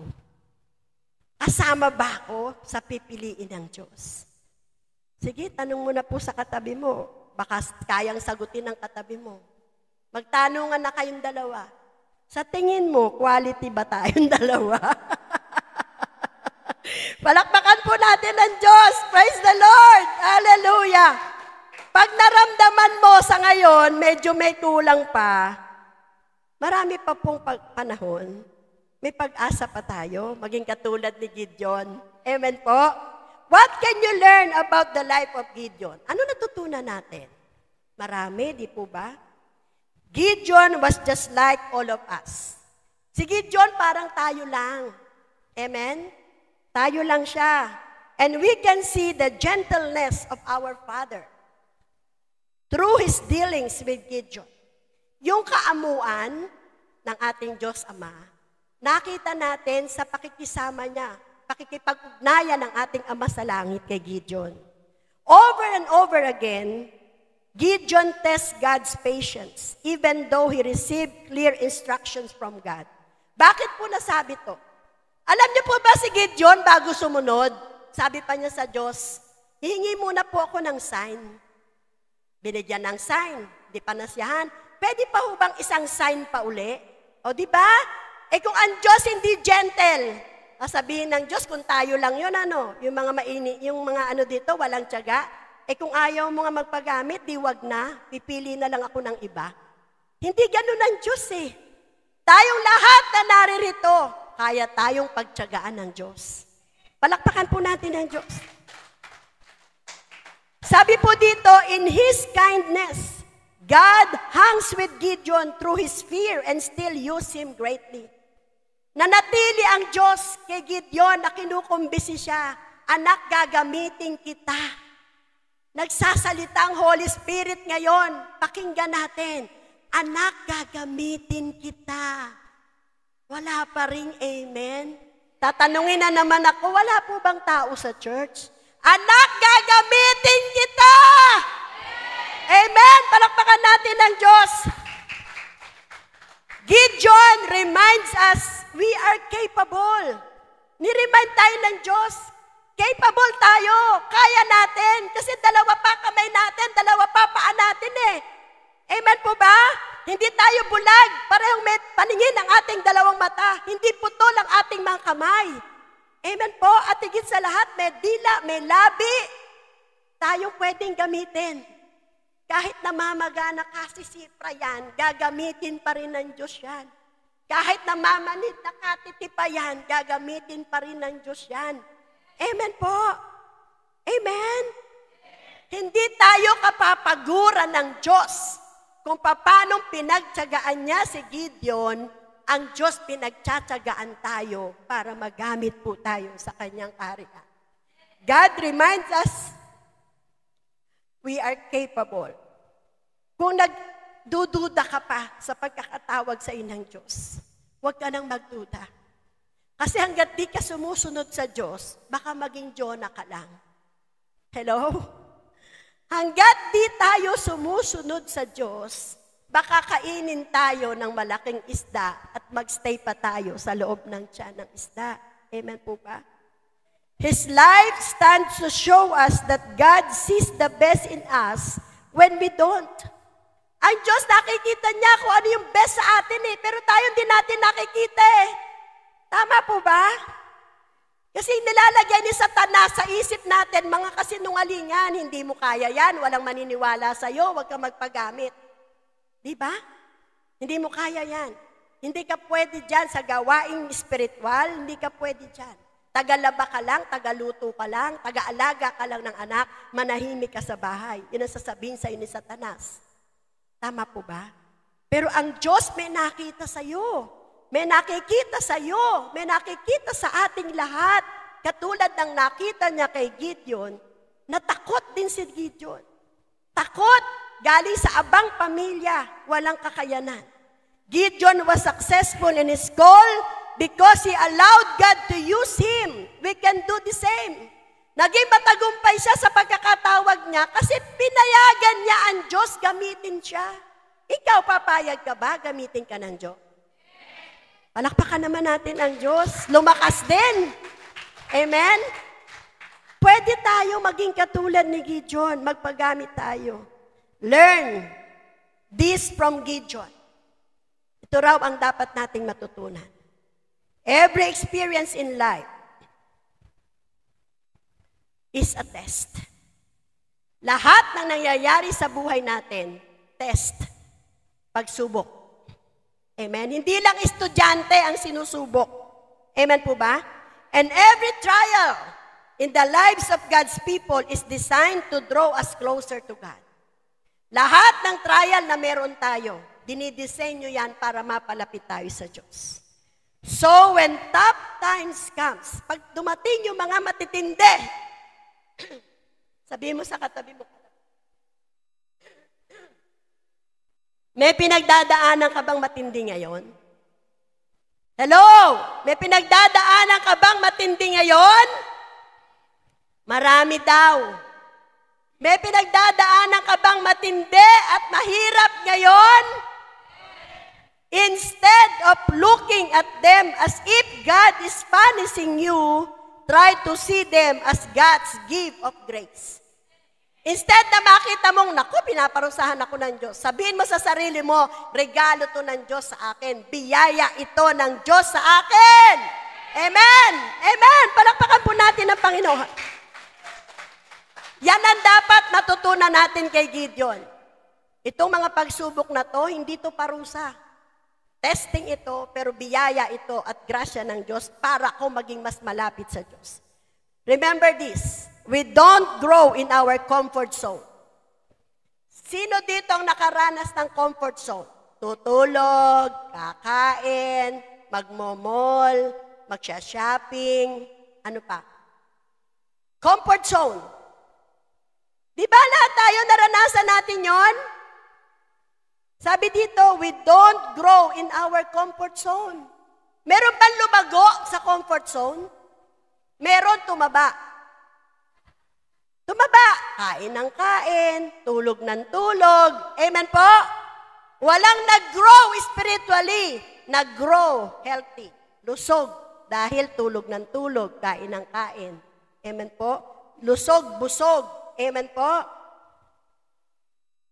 D: Kasama ba ako sa pipiliin ng Diyos? Sige, tanong mo na po sa katabi mo. Baka kayang sagutin ng katabi mo. Magtanungan na kayong dalawa. Sa tingin mo, quality ba tayong [laughs] dalawa? Palakpakan po natin ang Diyos. Praise the Lord. Hallelujah. Pag naramdaman mo sa ngayon, medyo may kulang pa, marami pa pong panahon, may pag-asa pa tayo, maging katulad ni Gideon. Amen po? What can you learn about the life of Gideon? Ano natutunan natin? Marami, di po ba? Gideon was just like all of us. Si Gideon parang tayo lang. Amen? Tayo lang siya. And we can see the gentleness of our Father through His dealings with Gideon. Yung kaamuan ng ating Diyos Ama, nakita natin sa pakikisama niya, pakikipag-ugnayan ng ating Ama sa langit kay Gideon. Over and over again, Gideon tests God's patience, even though he received clear instructions from God. Bakit po nasabi to? Alam niyo po ba si Gideon bago sumunod? Sabi pa niya sa Diyos, hihingi muna po ako ng sign. Binigyan ng sign, di pa nasiyahan. Pwede pa ho bang isang sign pa uli? O di ba? Eh kung ang Diyos hindi gentle, sabihin ng Diyos kung tayo lang yun ano, yung mga maini, yung mga ano dito, walang tiyaga. Eh kung ayaw mo nga magpagamit, di wag na, pipili na lang ako ng iba. Hindi ganun ang Diyos eh. Tayong lahat na naririto, kaya tayong pagtyagaan ng Diyos. Palakpakan po natin ang Diyos. Sabi po dito, in His kindness, God hangs with Gideon through his fear and still use him greatly. Nanatili ang Diyos kay Gideon na kinukumbisi siya, anak gagamitin kita. Nagsasalita ang Holy Spirit ngayon, pakinggan natin, anak gagamitin kita. Wala pa ring amen. Tatanungin na naman ako, wala po bang tao sa church? Anak, gagamitin kita! Amen! Palakpakan natin ang Diyos. Gideon reminds us we are capable. Ni-remind tayo ng Diyos. Capable tayo. Kaya natin. Kasi dalawa pa kamay natin, dalawa pa paa natin eh. Amen po ba? Hindi tayo bulag. Parehong may paningin ang ating dalawang mata. Hindi putol ang ating mga kamay. Amen po. At higit sa lahat, may dila, may labi. Tayong pwedeng gamitin. Kahit namamaga na kasisipra yan, gagamitin pa rin ng Diyos yan. Kahit namamanit na katitipa yan, gagamitin pa rin ng Diyos yan. Amen po. Amen. Hindi tayo kapapaguran ng Diyos kung paano pinagtsagaan niya si Gideon, ang Diyos pinagtsatsagaan tayo para magamit po tayo sa kanyang karya. God reminds us we are capable. Kung nagdududa ka pa sa pagkakatawag sa inang Diyos, huwag ka nang magduda. Kasi hanggat di ka sumusunod sa Diyos, baka maging Jonah ka lang. Hello? Hanggat di tayo sumusunod sa Diyos, baka kainin tayo ng malaking isda at magstay pa tayo sa loob ng tiyan ng isda. Amen po ba? His life stands to show us that God sees the best in us when we don't. Ang Diyos nakikita niya kung ano yung best sa atin eh. Pero tayo hindi natin nakikita eh. Tama po ba? Kasi nilalagay ni Satanas sa isip natin, mga kasinungalingan, hindi mo kaya yan, walang maniniwala sa'yo, huwag ka magpagamit. Di ba? Hindi mo kaya yan. Hindi ka pwede dyan sa gawaing spiritual, hindi ka pwede dyan. Tagalaba ka lang, tagaluto ka lang, tagaalaga ka lang ng anak, manahimik ka sa bahay. Yun ang sasabihin sa'yo ni Satanas. Tama po ba? Pero ang Diyos may nakita sa iyo. May nakikita sa iyo. May nakikita sa ating lahat. Katulad ng nakita niya kay Gideon, natakot din si Gideon. Takot galing sa abang pamilya, walang kakayanan. Gideon was successful in his goal because he allowed God to use him. We can do the same. Naging matagumpay siya sa pagkakatawag niya kasi pinayagan niya ang Diyos gamitin siya. Ikaw, papayag ka ba gamitin ka ng Diyos? Palakpakan naman natin ang Diyos. Lumakas din. Amen? Pwede tayo maging katulad ni Gideon. Magpagamit tayo. Learn this from Gideon. Ito raw ang dapat nating matutunan. Every experience in life is a test. Lahat ng nangyayari sa buhay natin, test, pagsubok. Amen? Hindi lang estudyante ang sinusubok. Amen po ba? And every trial in the lives of God's people is designed to draw us closer to God. Lahat ng trial na meron tayo, dinidisenyo yan para mapalapit tayo sa Diyos. So when tough times comes, pag dumating yung mga matitindi, [clears throat] sabi mo sa katabi mo, may pinagdadaanan ka bang matindi ngayon? Hello? May pinagdadaanan ka bang matindi ngayon? Marami daw. May pinagdadaanan ka bang matindi at mahirap ngayon? Instead of looking at them as if God is punishing you, try to see them as God's gift of grace. Instead na makita mong, naku, pinaparusahan ako ng Diyos. Sabihin mo sa sarili mo, regalo to ng Diyos sa akin. Biyaya ito ng Diyos sa akin. Amen! Amen! Palakpakan po natin ang Panginoon. Yan ang dapat matutunan natin kay Gideon. Itong mga pagsubok na to, hindi to parusa. Testing ito, pero biyaya ito at grasya ng Diyos para ako maging mas malapit sa Diyos. Remember this, we don't grow in our comfort zone. Sino dito ang nakaranas ng comfort zone? Tutulog, kakain, magmomol, magsha-shopping, ano pa? Comfort zone. Di ba lahat tayo naranasan natin yon? Sabi dito, we don't grow in our comfort zone. Meron bang lumago sa comfort zone? Meron tumaba. Tumaba. Kain ng kain, tulog ng tulog. Amen po? Walang nag-grow spiritually. Nag-grow healthy. Lusog dahil tulog ng tulog, kain ng kain. Amen po? Lusog, busog. Amen po?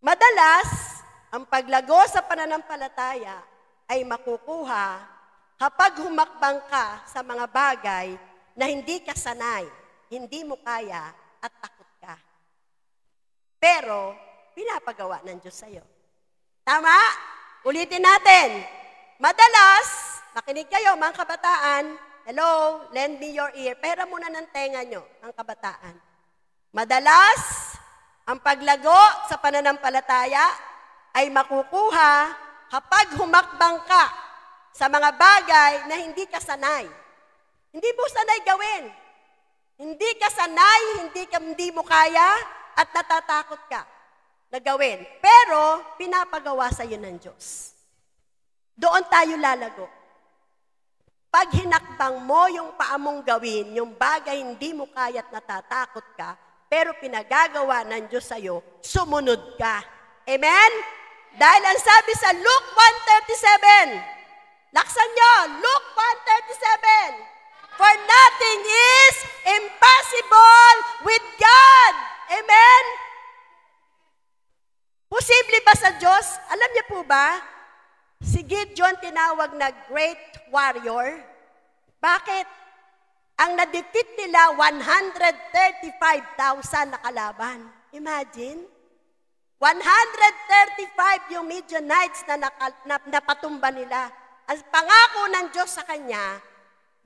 D: Madalas, ang paglago sa pananampalataya ay makukuha kapag humakbang ka sa mga bagay na hindi ka sanay, hindi mo kaya at takot ka. Pero, pinapagawa ng Diyos sa'yo. Tama? Ulitin natin. Madalas, makinig kayo mga kabataan, hello, lend me your ear. Pera muna ng tenga nyo, ang kabataan. Madalas, ang paglago sa pananampalataya ay makukuha kapag humakbang ka sa mga bagay na hindi ka sanay. Hindi mo sanay gawin. Hindi ka sanay, hindi, ka, hindi mo kaya, at natatakot ka na gawin. Pero, pinapagawa sa iyo ng Diyos. Doon tayo lalago. Pag hinakbang mo yung paamong gawin, yung bagay hindi mo kaya at natatakot ka, pero pinagagawa ng Diyos sa iyo, sumunod ka. Amen? Dahil ang sabi sa Luke 137, laksan nyo, Luke 137, For nothing is impossible with God. Amen? Posible ba sa Diyos ba, si Gideon tinawag na great warrior. Bakit? Ang nadefeat nila, 135,000 na kalaban. Imagine. 135 yung Midianites na, naka- na napatumba nila. Ang pangako ng Diyos sa kanya,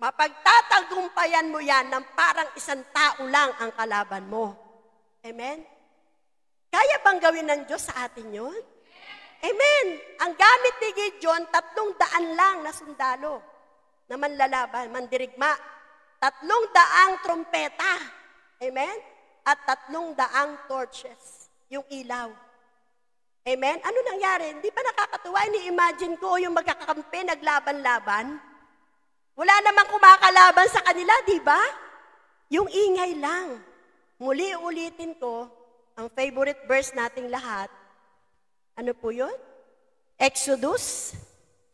D: mapagtatagumpayan mo yan ng parang isang tao lang ang kalaban mo. Amen? Kaya bang gawin ng Diyos sa atin yun? Amen. Ang gamit ni Gideon, tatlong daan lang na sundalo na manlalaban, mandirigma. Tatlong daang trompeta. Amen? At tatlong daang torches, yung ilaw. Amen? Ano nangyari? Hindi ba nakakatuwa? Ini-imagine ko yung magkakampi, naglaban-laban. Wala namang kumakalaban sa kanila, di ba? Yung ingay lang. Muli ulitin ko, ang favorite verse nating lahat, ano po yun? Exodus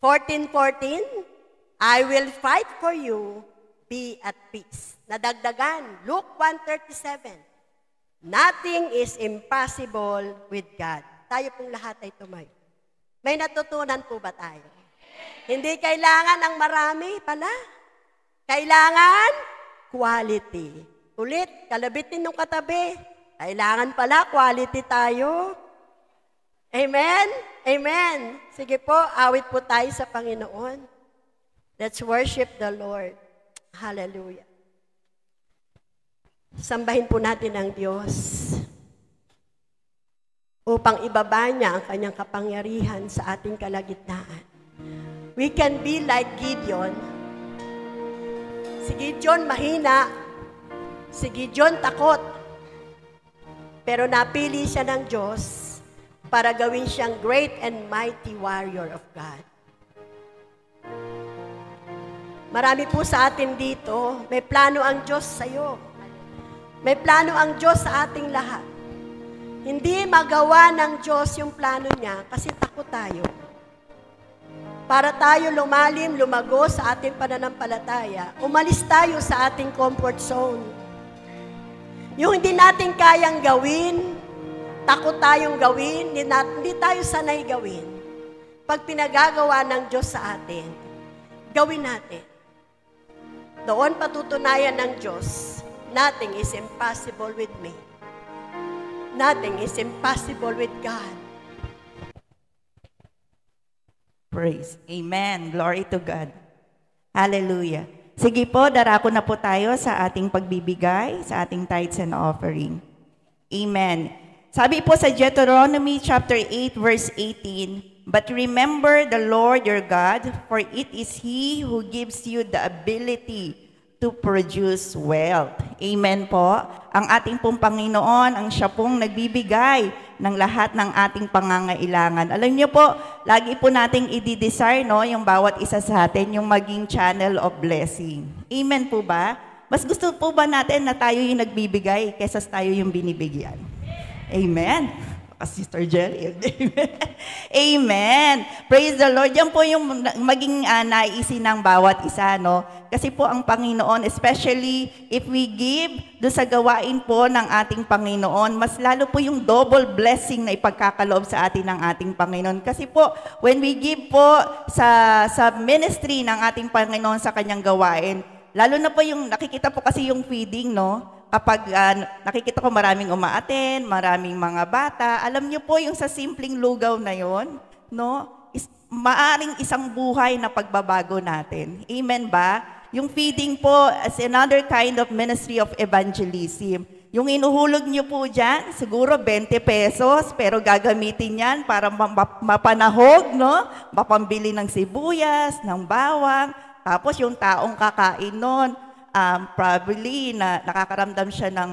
D: 14.14, I will fight for you, be at peace. Nadagdagan, Luke 1.37, Nothing is impossible with God. Tayo pong lahat ay tumayo. May natutunan po ba tayo? Hindi kailangan ang marami pala. Kailangan quality. Ulit, kalabitin ng katabi. Kailangan pala quality tayo. Amen? Amen. Sige po, awit po tayo sa Panginoon. Let's worship the Lord. Hallelujah. Sambahin po natin ang Diyos upang ibaba niya ang kanyang kapangyarihan sa ating kalagitnaan. We can be like Gideon. Si Gideon mahina. Si Gideon takot. Pero napili siya ng Diyos para gawin siyang great and mighty warrior of God. Marami po sa atin dito, may plano ang Diyos sa iyo. May plano ang Diyos sa ating lahat. Hindi magawa ng Diyos yung plano niya kasi takot tayo. Para tayo lumalim, lumago sa ating pananampalataya, umalis tayo sa ating comfort zone. Yung hindi natin kayang gawin, takot tayong gawin, hindi, tayo sanay gawin. Pag pinagagawa ng Diyos sa atin, gawin natin. Doon patutunayan ng Diyos, nothing is impossible with me. Nothing is impossible with God.
E: Praise. Amen. Glory to God. Hallelujah. Sige po, darako na po tayo sa ating pagbibigay, sa ating tithes and offering. Amen. Sabi po sa Deuteronomy chapter 8 verse 18, But remember the Lord your God, for it is He who gives you the ability to produce wealth. Amen po. Ang ating pong Panginoon, ang siya pong nagbibigay ng lahat ng ating pangangailangan. Alam niyo po, lagi po nating i-desire no, yung bawat isa sa atin, yung maging channel of blessing. Amen po ba? Mas gusto po ba natin na tayo yung nagbibigay kaysa tayo yung binibigyan? Amen. Kasi Sister Jelly. Amen. [laughs] Amen. Praise the Lord. Yan po yung maging ah, naisin ng bawat isa, no? Kasi po ang Panginoon, especially if we give do sa gawain po ng ating Panginoon, mas lalo po yung double blessing na ipagkakaloob sa atin ng ating Panginoon. Kasi po, when we give po sa, sa ministry ng ating Panginoon sa kanyang gawain, lalo na po yung, nakikita po kasi yung feeding, no? Kapag ah, nakikita ko maraming umaaten, maraming mga bata, alam niyo po yung sa simpleng lugaw na yon, no? Is, maaring isang buhay na pagbabago natin. Amen ba? Yung feeding po as another kind of ministry of evangelism. Yung inuhulog niyo po dyan, siguro 20 pesos, pero gagamitin yan para ma- ma- mapanahog, no? Mapambili ng sibuyas, ng bawang, tapos yung taong kakain nun, um, probably na nakakaramdam siya ng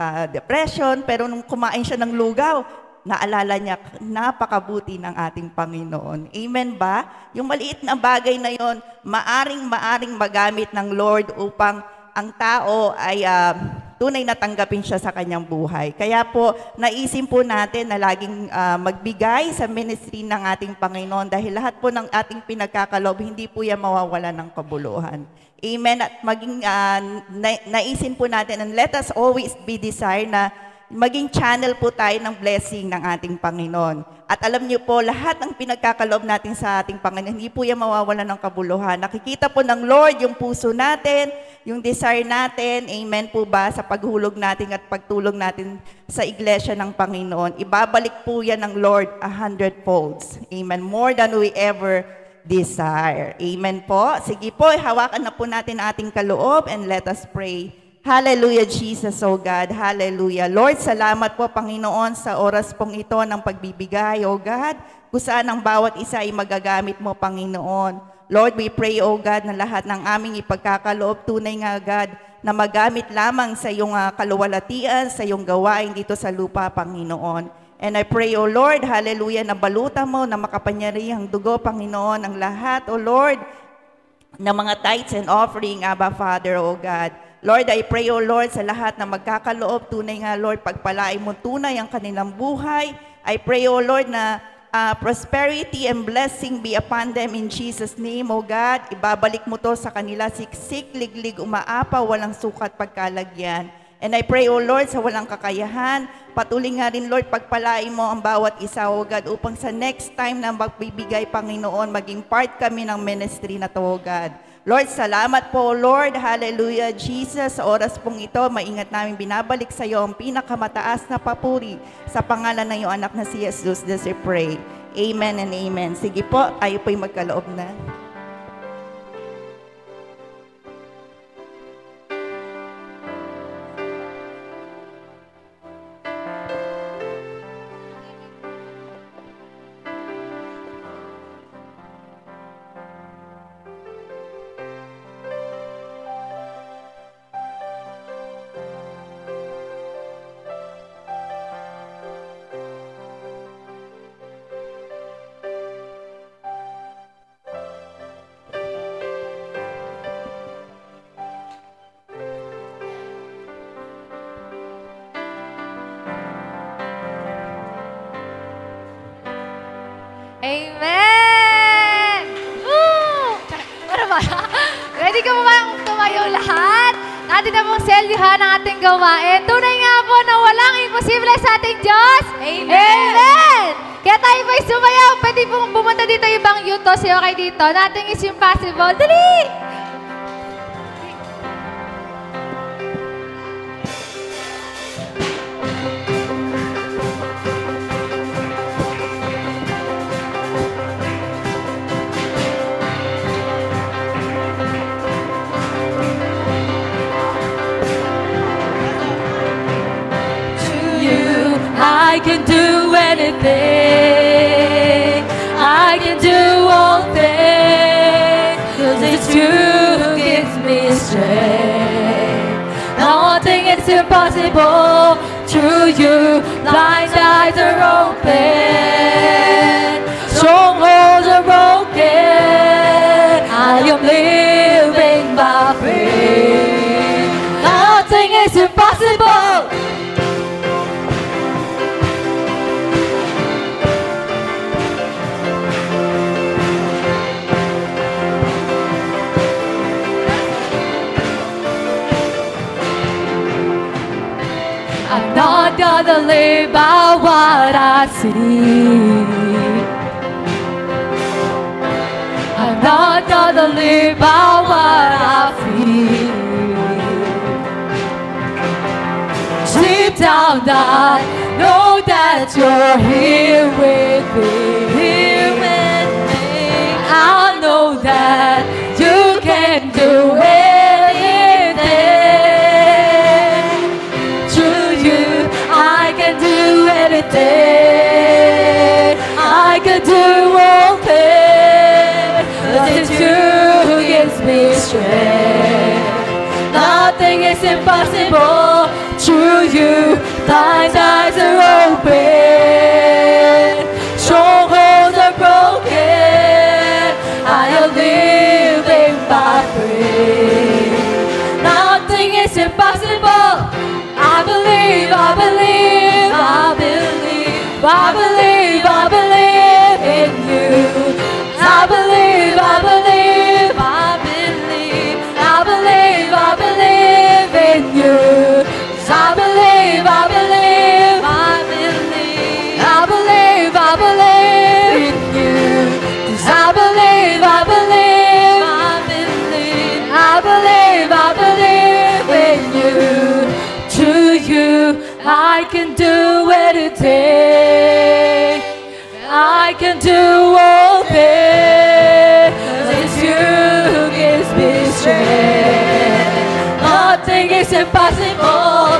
E: ah, depression, pero nung kumain siya ng lugaw, naalala niya, napakabuti ng ating Panginoon. Amen ba? Yung maliit na bagay na yon, maaring-maaring magamit ng Lord upang ang tao ay ah, tunay na tanggapin siya sa kanyang buhay. Kaya po, naisin po natin na laging ah, magbigay sa ministry ng ating Panginoon dahil lahat po ng ating pinagkakalob, hindi po yan mawawala ng kabuluhan. Amen. At maging ah, na- naisin po natin and let us always be desire na maging channel po tayo ng blessing ng ating Panginoon. At alam niyo po, lahat ng pinagkakaloob natin sa ating Panginoon, hindi po yan mawawala ng kabuluhan. Nakikita po ng Lord yung puso natin, yung desire natin, amen po ba, sa paghulog natin at pagtulong natin sa iglesia ng Panginoon. Ibabalik po yan ng Lord a hundredfolds. Amen. More than we ever desire. Amen po. Sige po, hawakan na po natin ating kaloob and let us pray. Hallelujah, Jesus, oh God. Hallelujah. Lord, salamat po, Panginoon, sa oras pong ito ng pagbibigay, oh God. Kung saan ang bawat isa ay magagamit mo, Panginoon. Lord, we pray, oh God, na lahat ng aming ipagkakaloob, tunay nga, God, na magamit lamang sa iyong ah, kaluwalhatian, sa iyong gawain dito sa lupa, Panginoon. And I pray, O Lord, hallelujah, na baluta mo na makapanyarihang dugo, Panginoon, ang lahat, O Lord, ng mga tithes and offering, Abba Father, O God. Lord, I pray, O Lord, sa lahat na magkakaloob, tunay nga, Lord, pagpalain mo tunay ang kanilang buhay. I pray, O Lord, na ah, prosperity and blessing be upon them in Jesus' name, O God. Ibabalik mo to sa kanila, siksik, liglig, umaapa, walang sukat, pagkalagyan. And I pray, O Lord, sa walang kakayahan, patuloy nga rin, Lord, pagpalain mo ang bawat isa, O God, upang sa next time na magbibigay, Panginoon, maging part kami ng ministry na to, O God. Lord, salamat po, Lord. Hallelujah, Jesus. Sa oras pong ito, maingat namin binabalik sa iyo ang pinakamataas na papuri sa pangalan ng iyong anak na si Jesus. This we pray. Amen and amen. Sige po, tayo po'y magkaloob na.
C: Ready ka ba tumayo lahat? Natin na pong selyuhan ang ating gawain. Tunay nga po na walang imposible sa ating Diyos.
A: Amen!
C: Amen! Kaya tayo ba'y sumayaw? Pwede pong bumunta dito ibang yuto. Sayo kayo dito. Nothing is impossible. Dali!
A: Impossible. Through you, blind eyes are open. What I see. I'm not gonna live by what I feel. Deep down, I know that you're here with me. Here with me. I know that you can do you, eyes are open. Strongholds are broken. I am living by. Nothing is impossible. I believe, I believe, I believe, I believe, can do anything. I can do all things. it's you who gives me strength. Nothing is impossible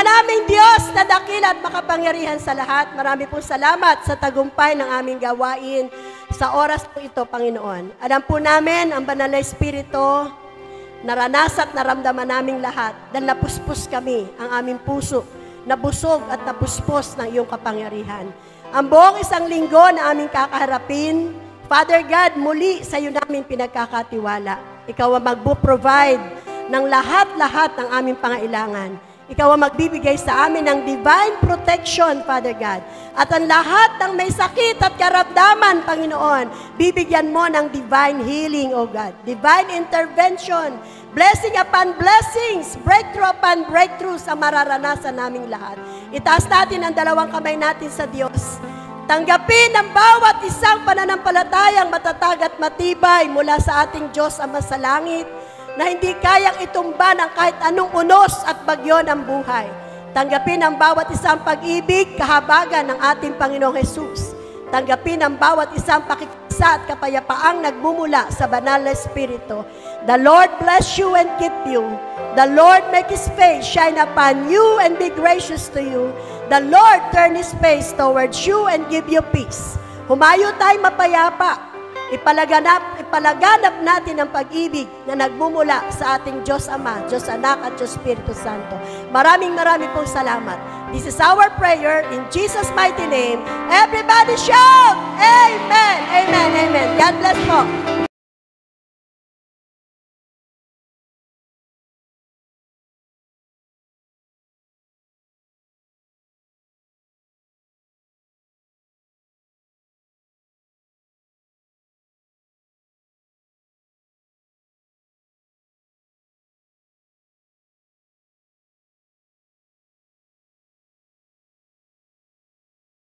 D: Ama Diyos na dakila at makapangyarihan sa lahat, marami pong salamat sa tagumpay ng aming gawain sa oras po ito, Panginoon. Alam po namin, ang banal na Espiritu, naranasan at naramdaman naming lahat dahil napuspos kami ang aming puso, nabusog at napuspos ng iyong kapangyarihan. Ang buong isang linggo na aming kakaharapin, Father God, muli sa iyo namin pinagkakatiwala. Ikaw ang magpo-provide ng lahat-lahat ng aming pangailangan. Ikaw ang magbibigay sa amin ng divine protection, Father God. At ang lahat ng may sakit at karamdaman, Panginoon, bibigyan mo ng divine healing, O God. Divine intervention, blessing upon blessings, breakthrough upon breakthroughs ang mararanasan naming lahat. Itaas natin ang dalawang kamay natin sa Diyos. Tanggapin ang bawat isang pananampalatayang matatag at matibay mula sa ating Diyos ang masalangit na hindi kayang itumba ng kahit anong unos at bagyo ng buhay. Tanggapin ang bawat isang pag-ibig, kahabagan ng ating Panginoong Jesus. Tanggapin ang bawat isang pakikisa at kapayapaang nagmumula sa banal na Espiritu. The Lord bless you and keep you. The Lord make His face shine upon you and be gracious to you. The Lord turn His face towards you and give you peace. Humayo tayo mapayapa. Ipalaganap, ipalaganap natin ang pag-ibig na nagmumula sa ating Diyos Ama, Diyos Anak at Diyos Espiritu Santo. Maraming maraming pong salamat. This is our prayer in Jesus' mighty name. Everybody shout! Amen! Amen! Amen! God bless po.